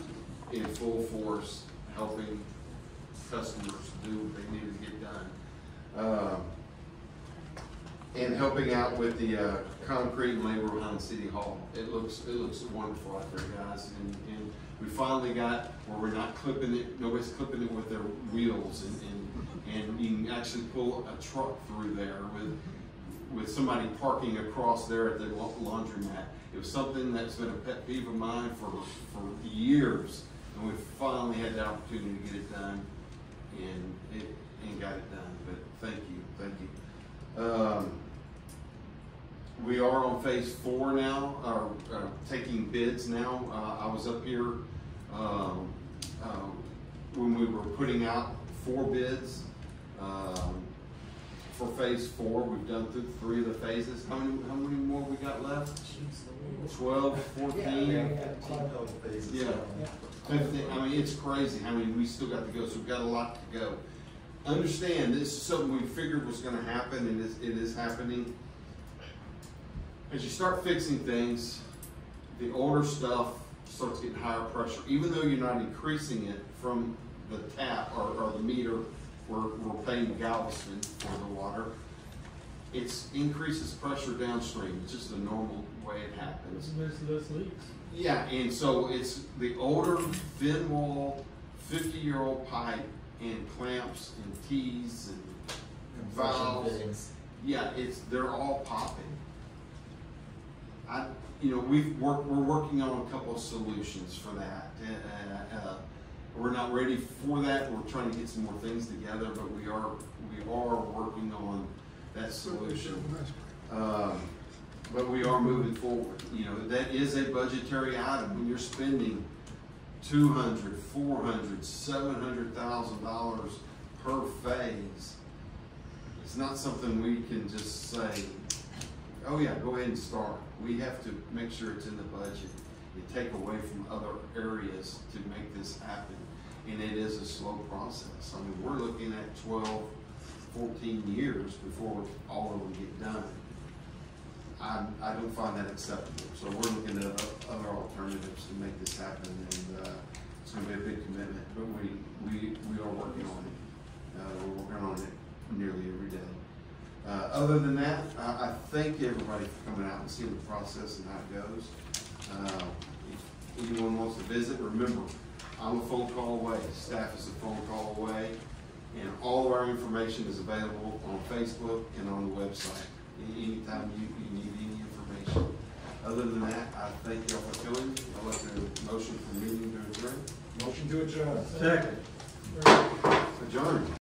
in full force helping customers do what they needed to get done. Um, and helping out with the, uh, concrete labor behind City Hall. It looks, it looks wonderful out there, guys, and we finally got where we're not clipping it, nobody's clipping it with their wheels and, and, and you can actually pull a truck through there with, with somebody parking across there at the la- laundromat. It was something that's been a pet peeve of mine for, for years, and we finally had the opportunity to get it done, and it, and got it done, but thank you, thank you. Um, we are on phase four now, or, uh, taking bids now. Uh, I was up here, um, um, when we were putting out four bids, um, for phase four. We've done through three of the phases. How many, how many more we got left? Twelve, fourteen? Yeah. Fifteen, I mean, it's crazy how many we still got to go, so we've got a lot to go. Understand, this is something we figured was gonna happen, and it is, it is happening. As you start fixing things, the older stuff starts getting higher pressure, even though you're not increasing it from the tap or, or the meter, we're, we're paying Galveston for the water. It's increases pressure downstream, it's just a normal way it happens. There's less leaks. Yeah, and so it's the older thin wall, fifty-year-old pipe and clamps and tees and valves. Yeah, it's, they're all popping. I, you know, we've worked, we're working on a couple of solutions for that. Uh, uh, we're not ready for that, we're trying to get some more things together, but we are, we are working on that solution. Um, but we are moving forward, you know, that is a budgetary item, when you're spending two hundred, four hundred, seven hundred thousand dollars per phase. It's not something we can just say, oh yeah, go ahead and start. We have to make sure it's in the budget and take away from other areas to make this happen. And it is a slow process. I mean, we're looking at 12, 14 years before all of them get done. I, I don't find that acceptable. So we're looking at other alternatives to make this happen and, uh, it's gonna be a big commitment, but we, we, we are working on it. Uh, we're working on it nearly every day. Uh, other than that, I, I thank everybody for coming out and seeing the process and how it goes. Uh, if anyone wants to visit, remember, I'm a phone call away, staff is a phone call away, and all of our information is available on Facebook and on the website. Anytime you, you need any information. Other than that, I thank y'all for coming. I'd like to motion for meeting to adjourn. Motion to adjourn. Second. Very good. Adjourned.